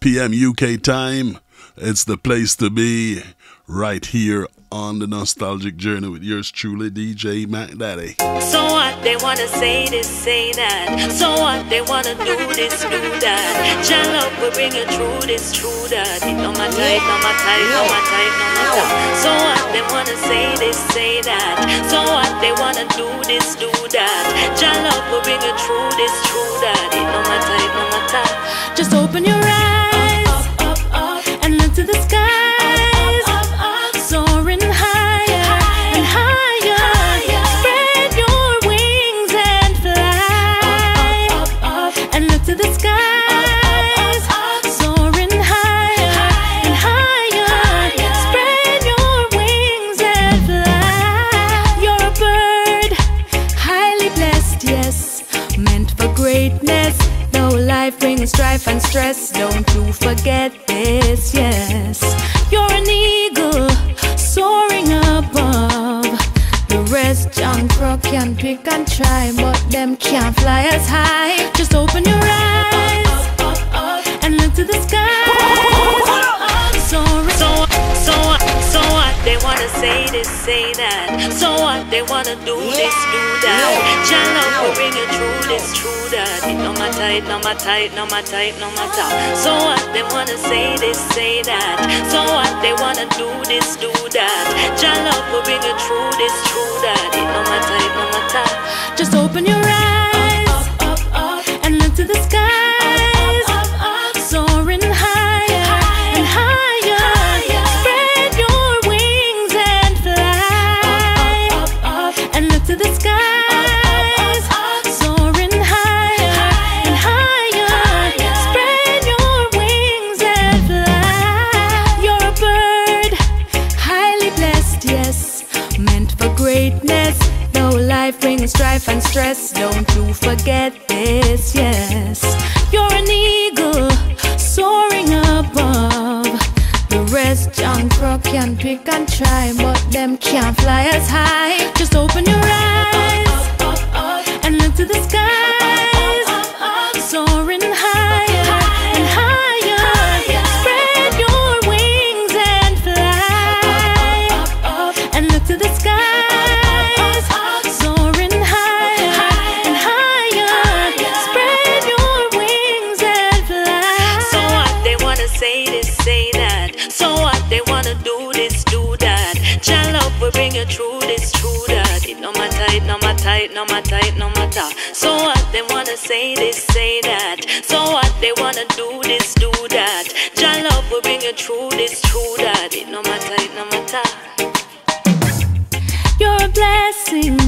Speaker 2: p.m. UK time. It's the place to be right here on the nostalgic journey with yours truly, DJ Mac Daddy.
Speaker 17: So what they wanna say this, say that. So what they wanna do this, do that. Jah love will bring you through this, true that. It no matter, it no matter, it no matter, it no matter. So what they wanna say this, say that. So what they wanna do this, do that. Jah love will bring you through this, true that. It no matter, it no matter.
Speaker 13: Just open your eyes stress, don't you forget this, yes. You're an eagle soaring above. The rest young crook can pick and try, but them can't fly as high. Just open your eyes
Speaker 17: say this, say that. So what they wanna do this, do that. Jah love will bring you through this, true that. It no matter, it no matter, it no matter, it no matter. So what they wanna say this, say that. So what they wanna do this, do that. Jah love will bring you through this, true that. It no matter, it no matter.
Speaker 13: Just open your eyes stress, don't you forget this, yes. You're an eagle soaring above. The rest young crook can pick and try, but them can't fly as high. Just open your
Speaker 17: no matter, no matter. So what they wanna say they say that. So what they wanna do this, do that. Jah love will bring you through this, true that. It no matter, no matter.
Speaker 13: You're a blessing,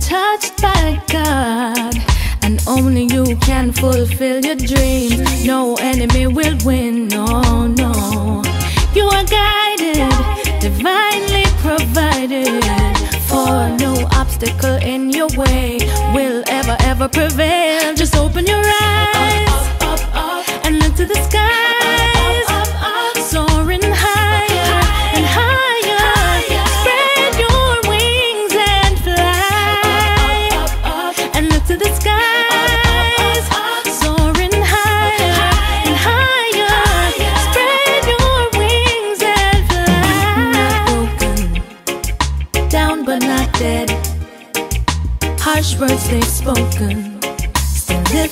Speaker 13: touched by God. And only you can fulfill your dreams. No enemy will win, no, no. You are guided, divinely provided. No obstacle in your way will ever, ever prevail. Just open your eyes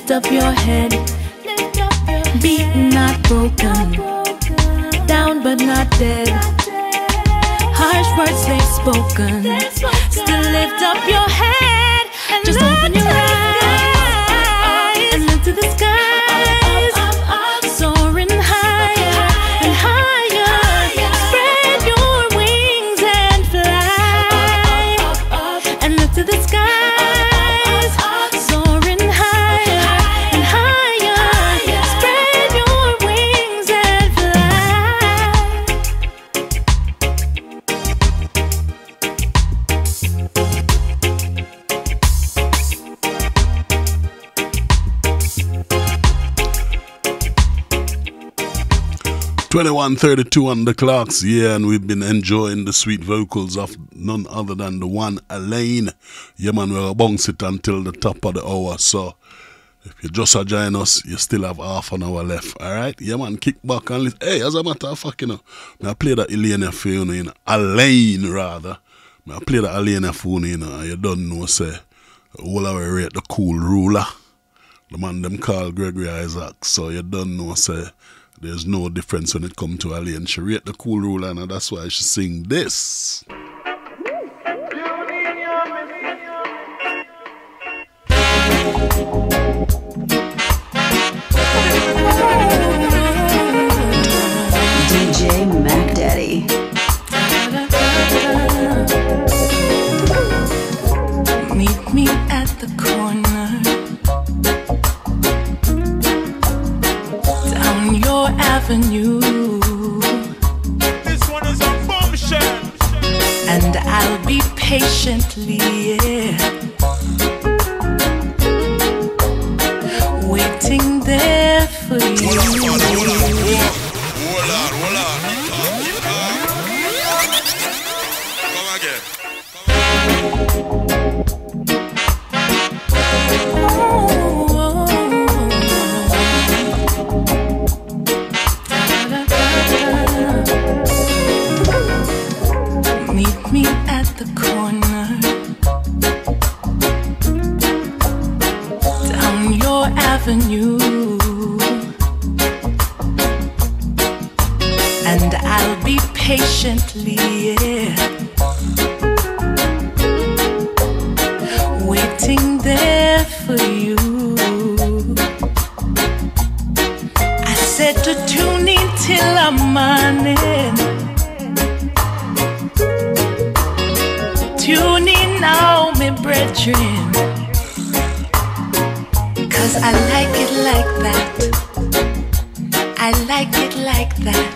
Speaker 13: lift up your head. Beaten, not broken. Down but not dead. Harsh words they've spoken. Still lift up your head. Just open your eyes
Speaker 2: 2132 on the clocks, yeah, and we've been enjoying the sweet vocals of none other than the one Alaine. Yeah, man, we're bounce it until the top of the hour, so if you just join us, you still have half an hour left, alright? Yeah, man, kick back and listen. Hey, as a matter of fact, you know, I play that Alaine for you, know, Alaine, rather. I play that Alaine for you, you know, and you don't know, say, all our rate the cool ruler. The man them call Gregory Isaac, so you don't know, say, there's no difference when it comes to Alaine. She rate the cool ruler and that's why she sing this.
Speaker 4: DJ Mac Daddy.
Speaker 13: Meet me at the corner. Avenue.
Speaker 5: This one is a bombshell.
Speaker 13: And I'll be patiently yeah, waiting there for you. The corner. Down your avenue. And I'll be patiently yeah, waiting there for you. I said to tune in till I'm morning. Tune in now, me brethren. Cause I like it like that. I like it like that.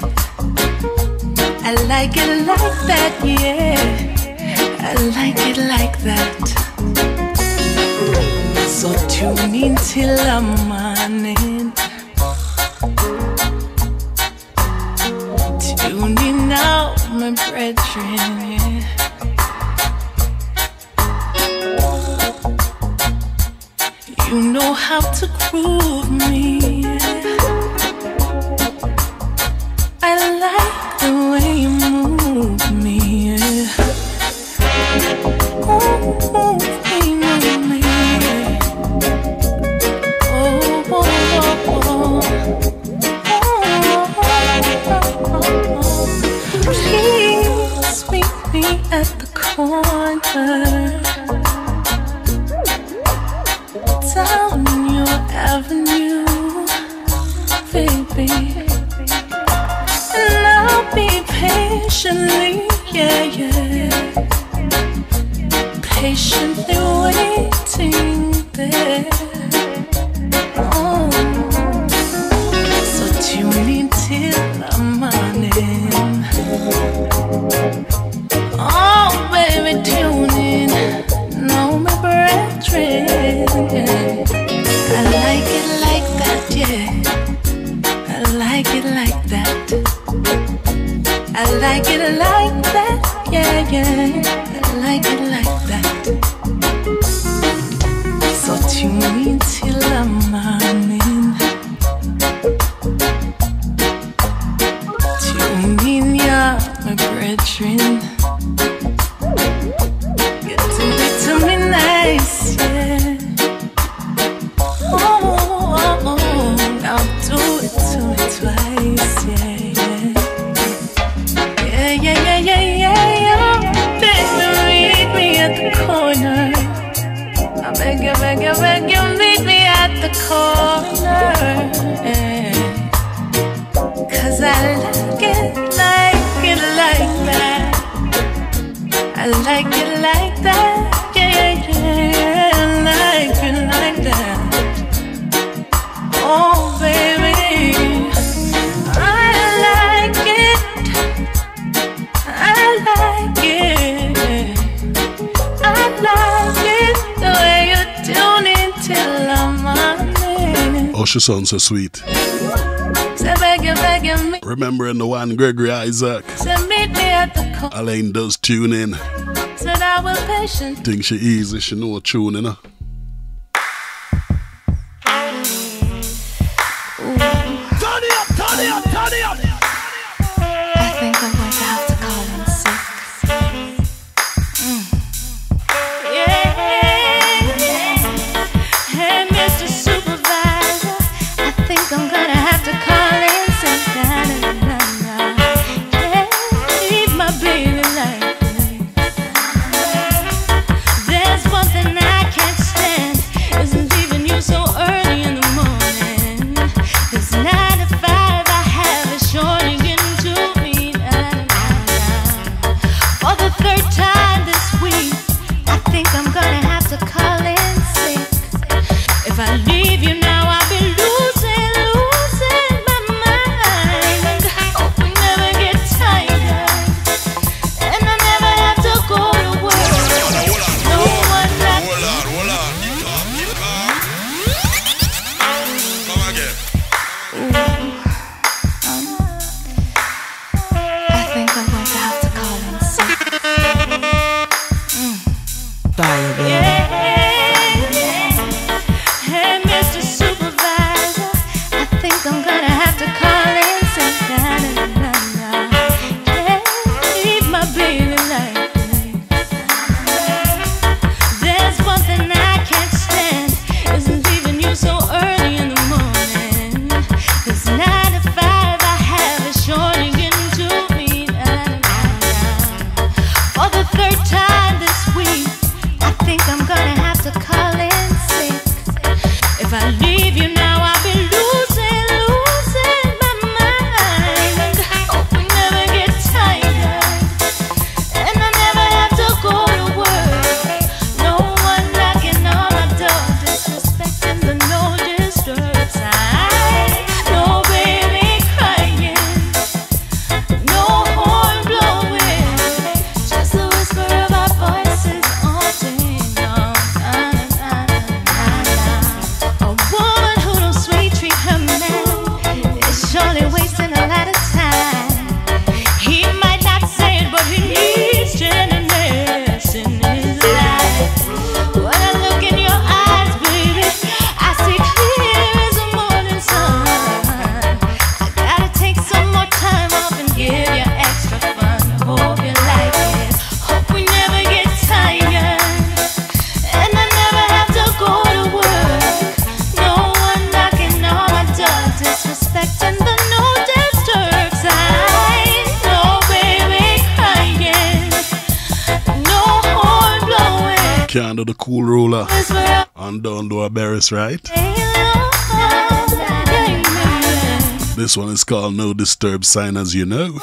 Speaker 13: I like it like that, yeah. I like it like that. So tune in till the morning. Tune in now, my brethren, You know how to groove me. I like the way you yeah,
Speaker 2: sounds so sweet.
Speaker 13: Remembering the one Gregory Isaac. Alaine does tune in. Think she easy, she know
Speaker 2: a tune, you
Speaker 13: know. this, right? This one is called No Disturb Sign, as you know.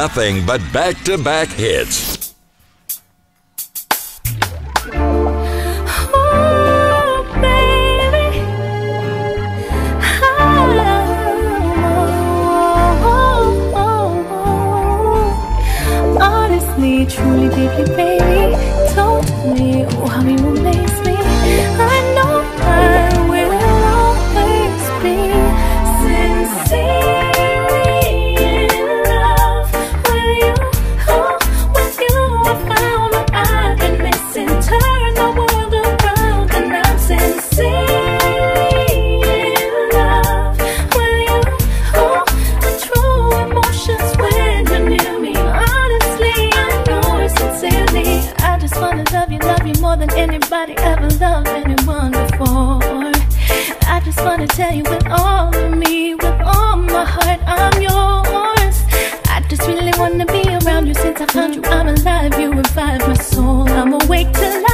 Speaker 18: nothing but back to back hits.
Speaker 13: Oh, truly deeply, baby. Told me, oh, how nobody ever loved anyone before. I just wanna tell you with all of me, with all my heart, I'm yours. I just really wanna be around you since I found you. I'm alive, you revive my soul. I'm awake to life.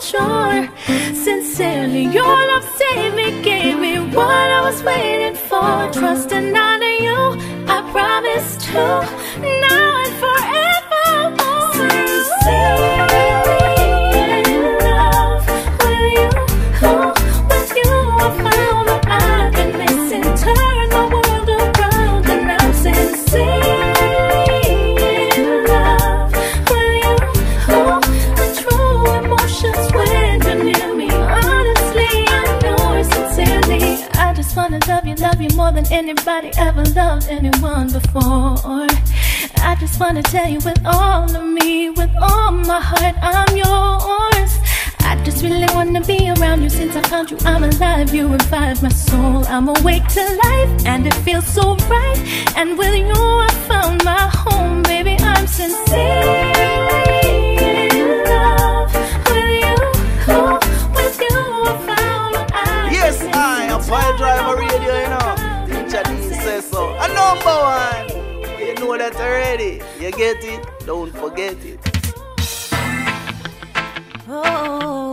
Speaker 13: 说。gonna tell you with all of me, with all my heart, I'm yours. I just really wanna be around you since I found you. I'm alive, you revive my soul. I'm awake to life, and it feels so right. And with you, I found my home, baby. I'm
Speaker 6: sincere. Radio, you know? Says so. A number one. You know that already you get it, don't forget it.
Speaker 13: Oh.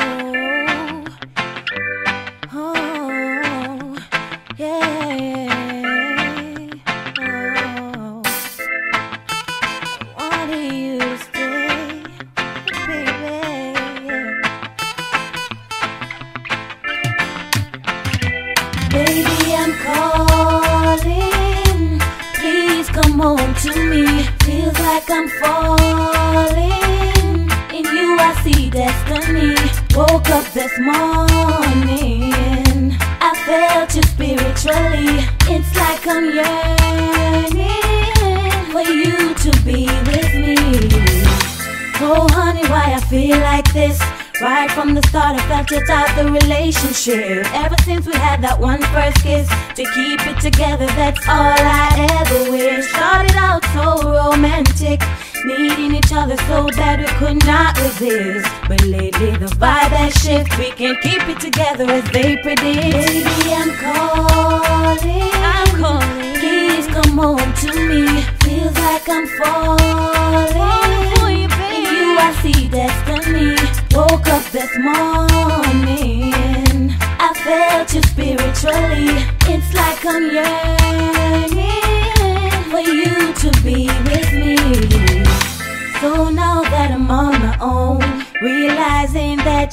Speaker 19: Ever since we had that one first kiss, to keep it together, that's all I ever wish. Started out so romantic, needing each other so that we could not resist. But lately the vibe has shifted, we can't keep it together as they predict.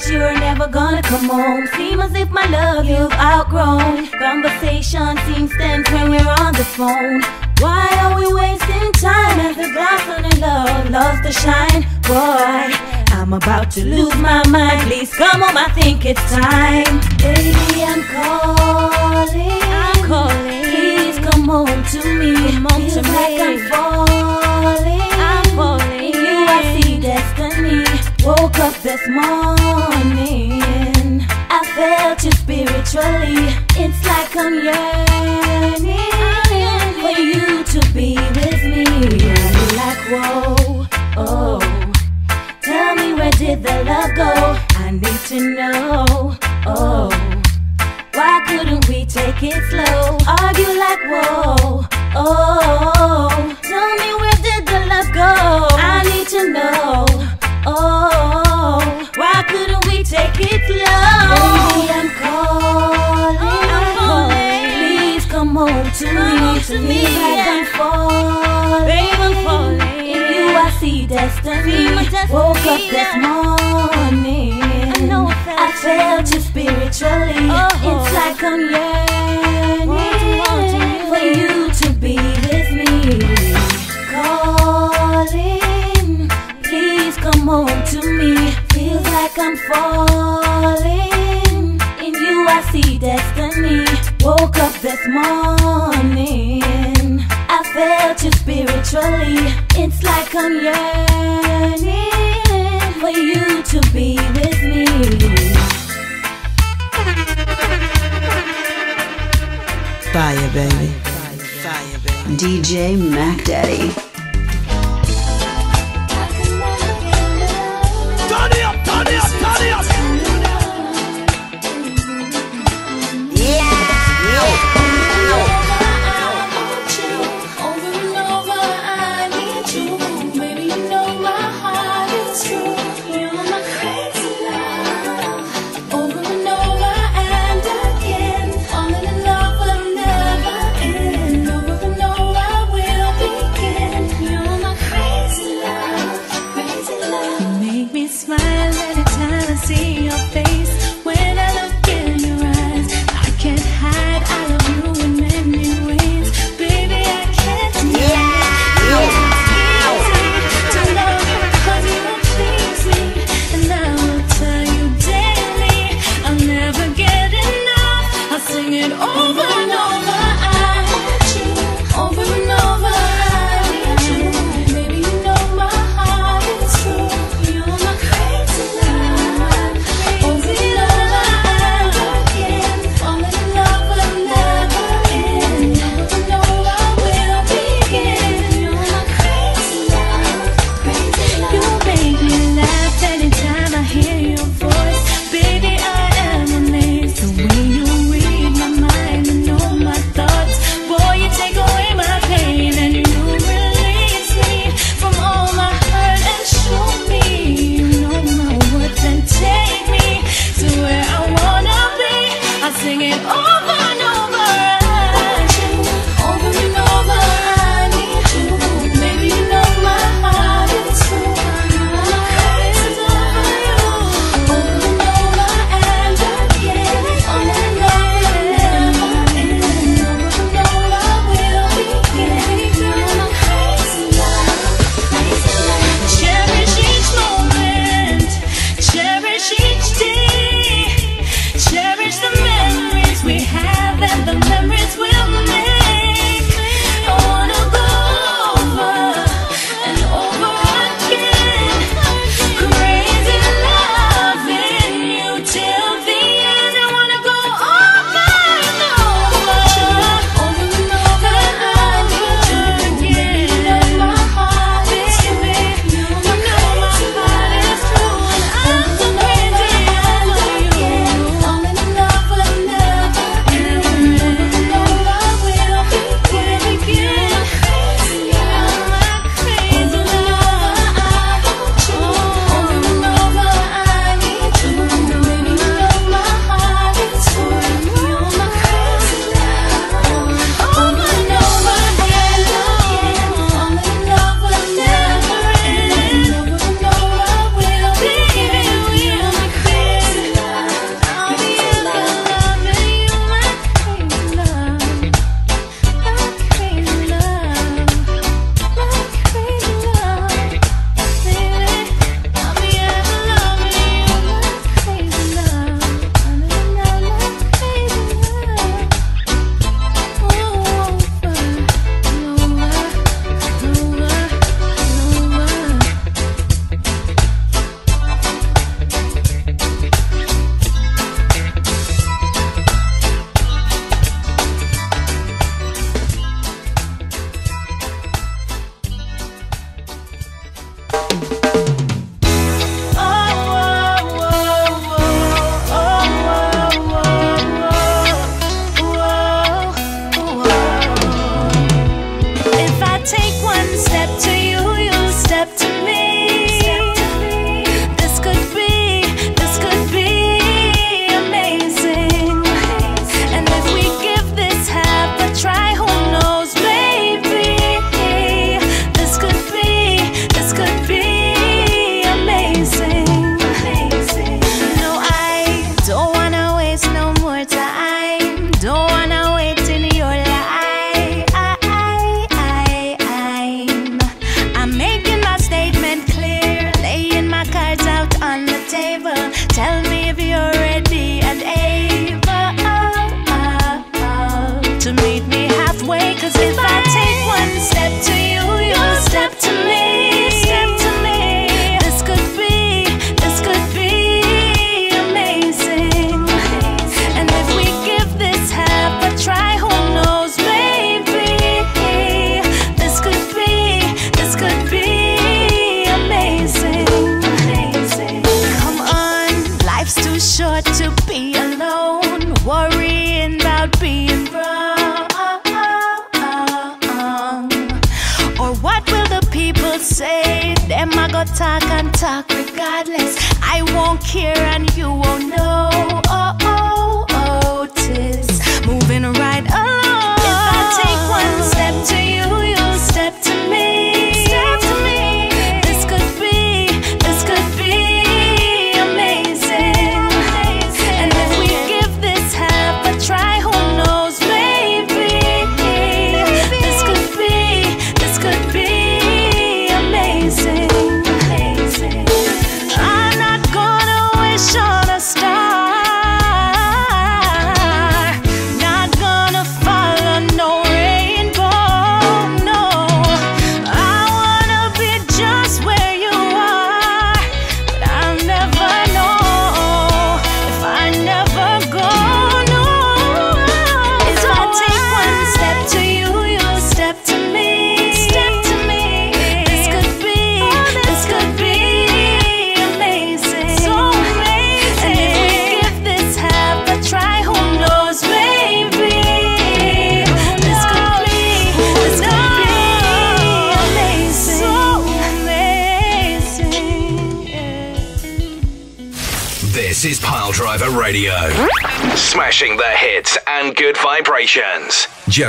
Speaker 19: You're never gonna come home, seems as if my love you've outgrown. Conversation seems tense when we're on the phone. Why are we wasting time as the glass on in love lost the shine? Boy, I'm about to lose my mind. Please come home, I think it's time. Baby, I'm calling. This morning. I felt you spiritually. It's like I'm yearning for you to be with me. I'm like whoa, Woke up this morning.
Speaker 8: I know I felt
Speaker 19: you spiritually.
Speaker 8: Oh.
Speaker 19: It's like I'm yearning for you to be with me. Calling, please come home to me. Feels like I'm falling. In you I see destiny. Woke up this morning. I felt you spiritually. It's like I'm yearning
Speaker 13: Fire, baby. DJ Mac Daddy.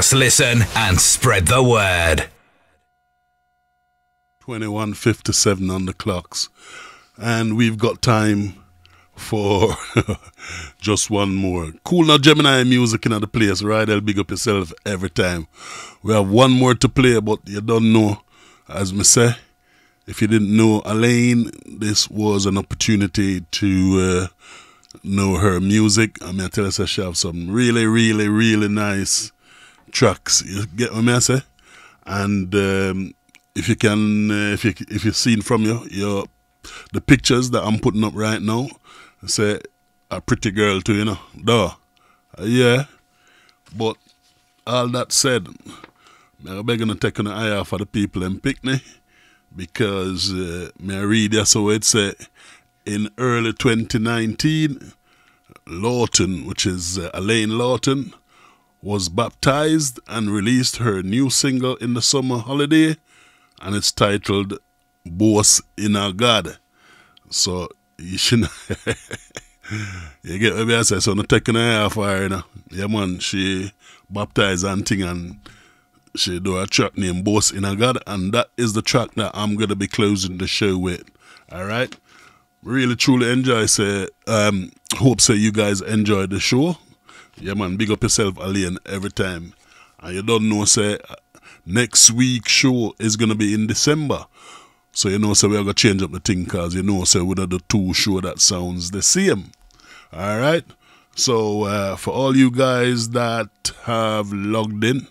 Speaker 20: Just
Speaker 12: listen and spread the word.
Speaker 2: 2157 on the clocks. And we've got time for (laughs) just one more. Cool now, Gemini music in the place, right? I'll big up yourself every time. We have one more to play, but you don't know. As me say, if you didn't know Alaine, this was an opportunity to uh, know her music. I mean, I tell you, she have some really, really, really nice tracks. You get what I say? And um, if you can, uh, if you if you've seen from your your the pictures that I'm putting up right now, say a pretty girl too, you know, duh, Uh, yeah. But all that said, I'm begging to take an eye out for the people in Picnic because uh, I read that's how it say in early 2019, Laughton, which is uh, Alaine Laughton, was baptized and released her new single in the summer holiday, and it's titled "Boss in God." So you should, (laughs) you get what I say. So not taking her off her, you know. Yeah, man. She baptized and thing, and she do a track named "Boss in a God," and that is the track that I'm gonna be closing the show with. All right. Really, truly enjoy. Say, um, hope say you guys enjoy the show. Yeah, man. Big up yourself, Alaine, every time. And you don't know, say, next week show is gonna be in December. So you know, so we are gonna change up the thing, cause you know, so we are the two show that sounds the same. All right. So uh, for all you guys that have logged in,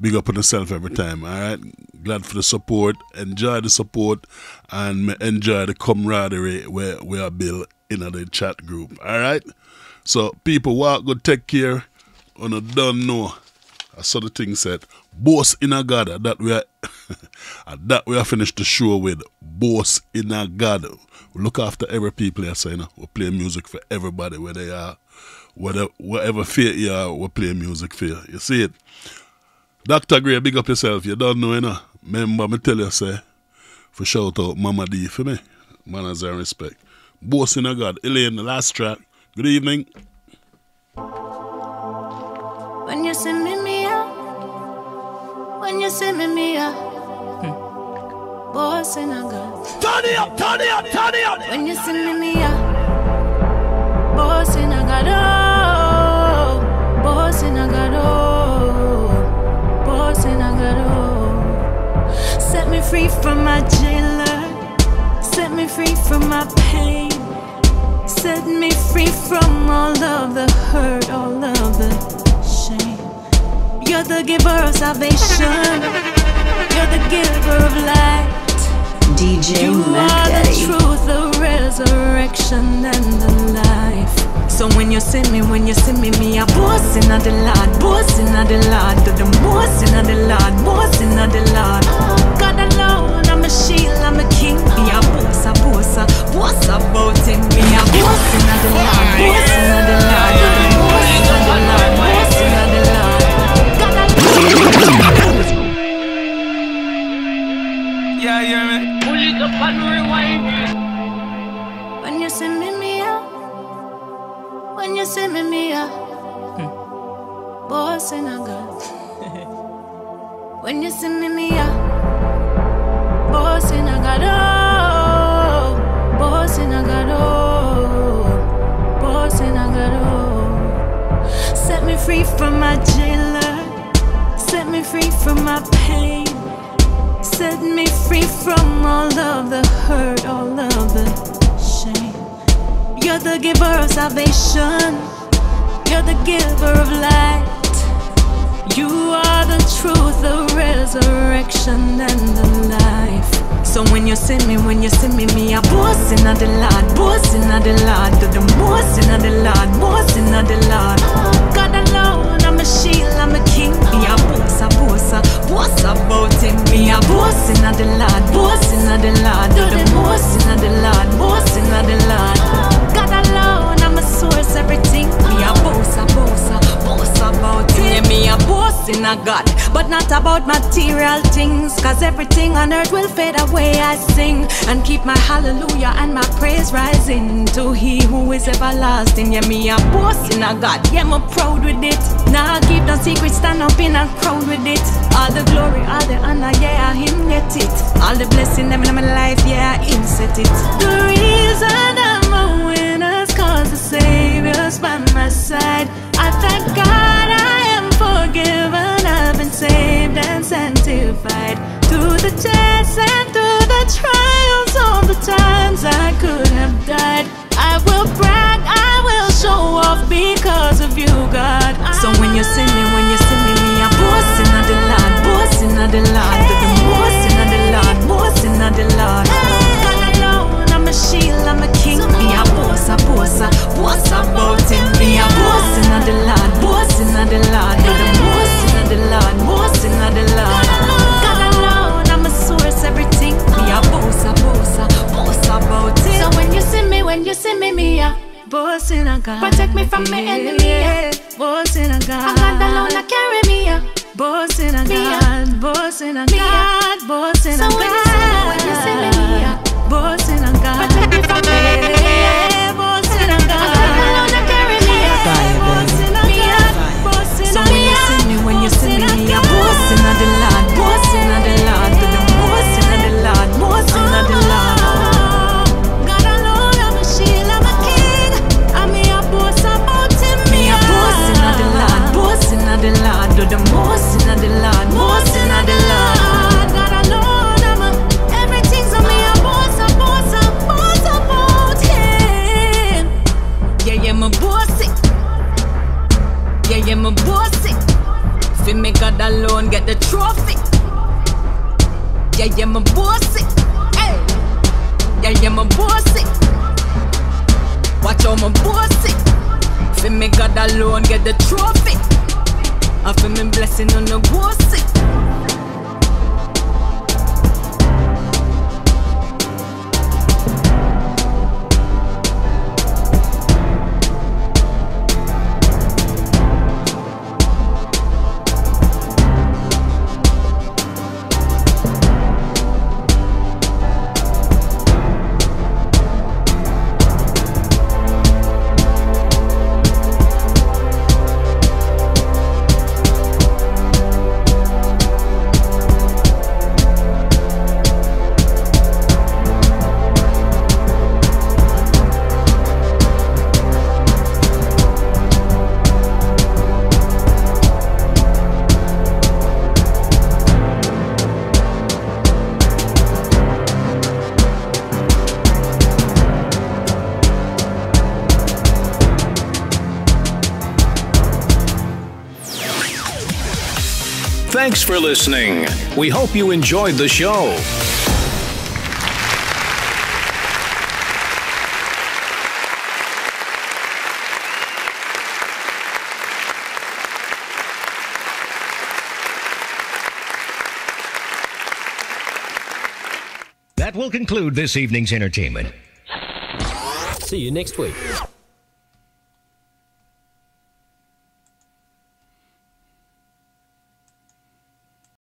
Speaker 2: big up on yourself every time. All right. Glad for the support. Enjoy the support and enjoy the camaraderie where we are built in the chat group. All right. So people, walk good, take care. On a don't know. I saw the thing said, boss in a God. That we are, (laughs) that we are finished the show with. Boss in a God. We look after every people here, so you know, we play music for everybody where they are. Whatever, whatever faith you are, we play music for you. You see it? Dr. Gray, big up yourself. You don't know, you know. Remember, me tell you, say, for shout out Mama D for me. Manners and respect. Boss in a God. Alaine, the last track. Good evening.
Speaker 20: When you send me me up, when you send me me up, boss and I got.
Speaker 1: Turn it up, turn it up, turn it up.
Speaker 20: When you send me me up, boss and I got oh, boss and I got oh, boss and I got oh. Set me free from my jailer, set me free from my pain. Set me free from all of the hurt, all of the shame. You're the giver of salvation. You're the giver of light.
Speaker 4: DJ
Speaker 20: You
Speaker 4: Mac
Speaker 20: are the truth, the resurrection, and the life. So when you see me, when you see me, me a bossing of the Lord, bossing of the Lord, do the bossing of the Lord, bossing of the Lord. God alone, I'm a shield, I'm a king. Me a boss, a boss, a boss about him. Me of the Lord, bossing of the Lord, the bossing of the Lord, bossing of the Lord. Alone.
Speaker 14: Yeah, yeah, man. Pull it up and rewind.
Speaker 20: When you see me, me up. When you see me, me up. Boss in a God. (laughs) when you see me, me up. Boss in a God. Oh. Boss in a. Boss in a Oh. Set me free from my jailer. Set me free from my pain. Set me free from all of the hurt, all of the shame. You're the giver of salvation. You're the giver of light. You are the truth, the resurrection, and the life. So when you see me, when you see me, me a bossing of the Lord, bossing of the Lord, do the bossing of the Lord, bossing of the Lord. God alone, I'm a shield, I'm a king. Me a boss, a boss, a boss about him. Me a bossing of the Lord, bossing of the Lord, do the bossing of the Lord, bossing of the Lord. God alone, I'm a source, everything. Me a boss, a boss, a boss about him. Yeah, me a boss in a God, but not about material things. Cause everything on earth will fade away. I sing and keep my hallelujah and my praise rising to He who is everlasting. Yeah, me a boss in a God. Yeah, I'm proud with it. Now I keep no secret, stand up in a crowd with it. All the glory, all the honor, yeah, him get it. All the blessing them in my life, yeah, him set it. The reason I'm a winner's cause the Savior's by my side. I thank God I am forgiven. And sanctified through the tests and through the trials. All the times I could have died. I will brag, I will show off because of you, God. So when you see me, when you see me, a bossing of the Lord, bossing of the Lord, the bossing of the Lord, bossing of the Lord. God alone, I'm a shield, I'm a king. Me a boss, a boss, a boss about him. Me a bossing of the Lord, bossing of the Lord, the bossing of the Lord, bossing of the Lord. God alone, I'm a source, everything. Me a boss, a boss, a boss about him. So when you see me, when you see me, me a boss in a God. Protect me from my enemy. Yeah. Boss in a God. I'm God alone, I carry me. Yeah. Boss in a God, boss in a God, boss in a God. So when you see me, when you see me, me a boss in a God. Protect me from my enemy. Yeah. God alone get the trophy. Yeah, yeah, my boss it. Hey. Yeah, yeah, my boss it. Watch how my boss it. Fi me God alone get the trophy. And fi me blessing on the boss
Speaker 18: Thanks for listening. We hope you enjoyed the show.
Speaker 21: That will conclude this evening's entertainment.
Speaker 22: See you next week.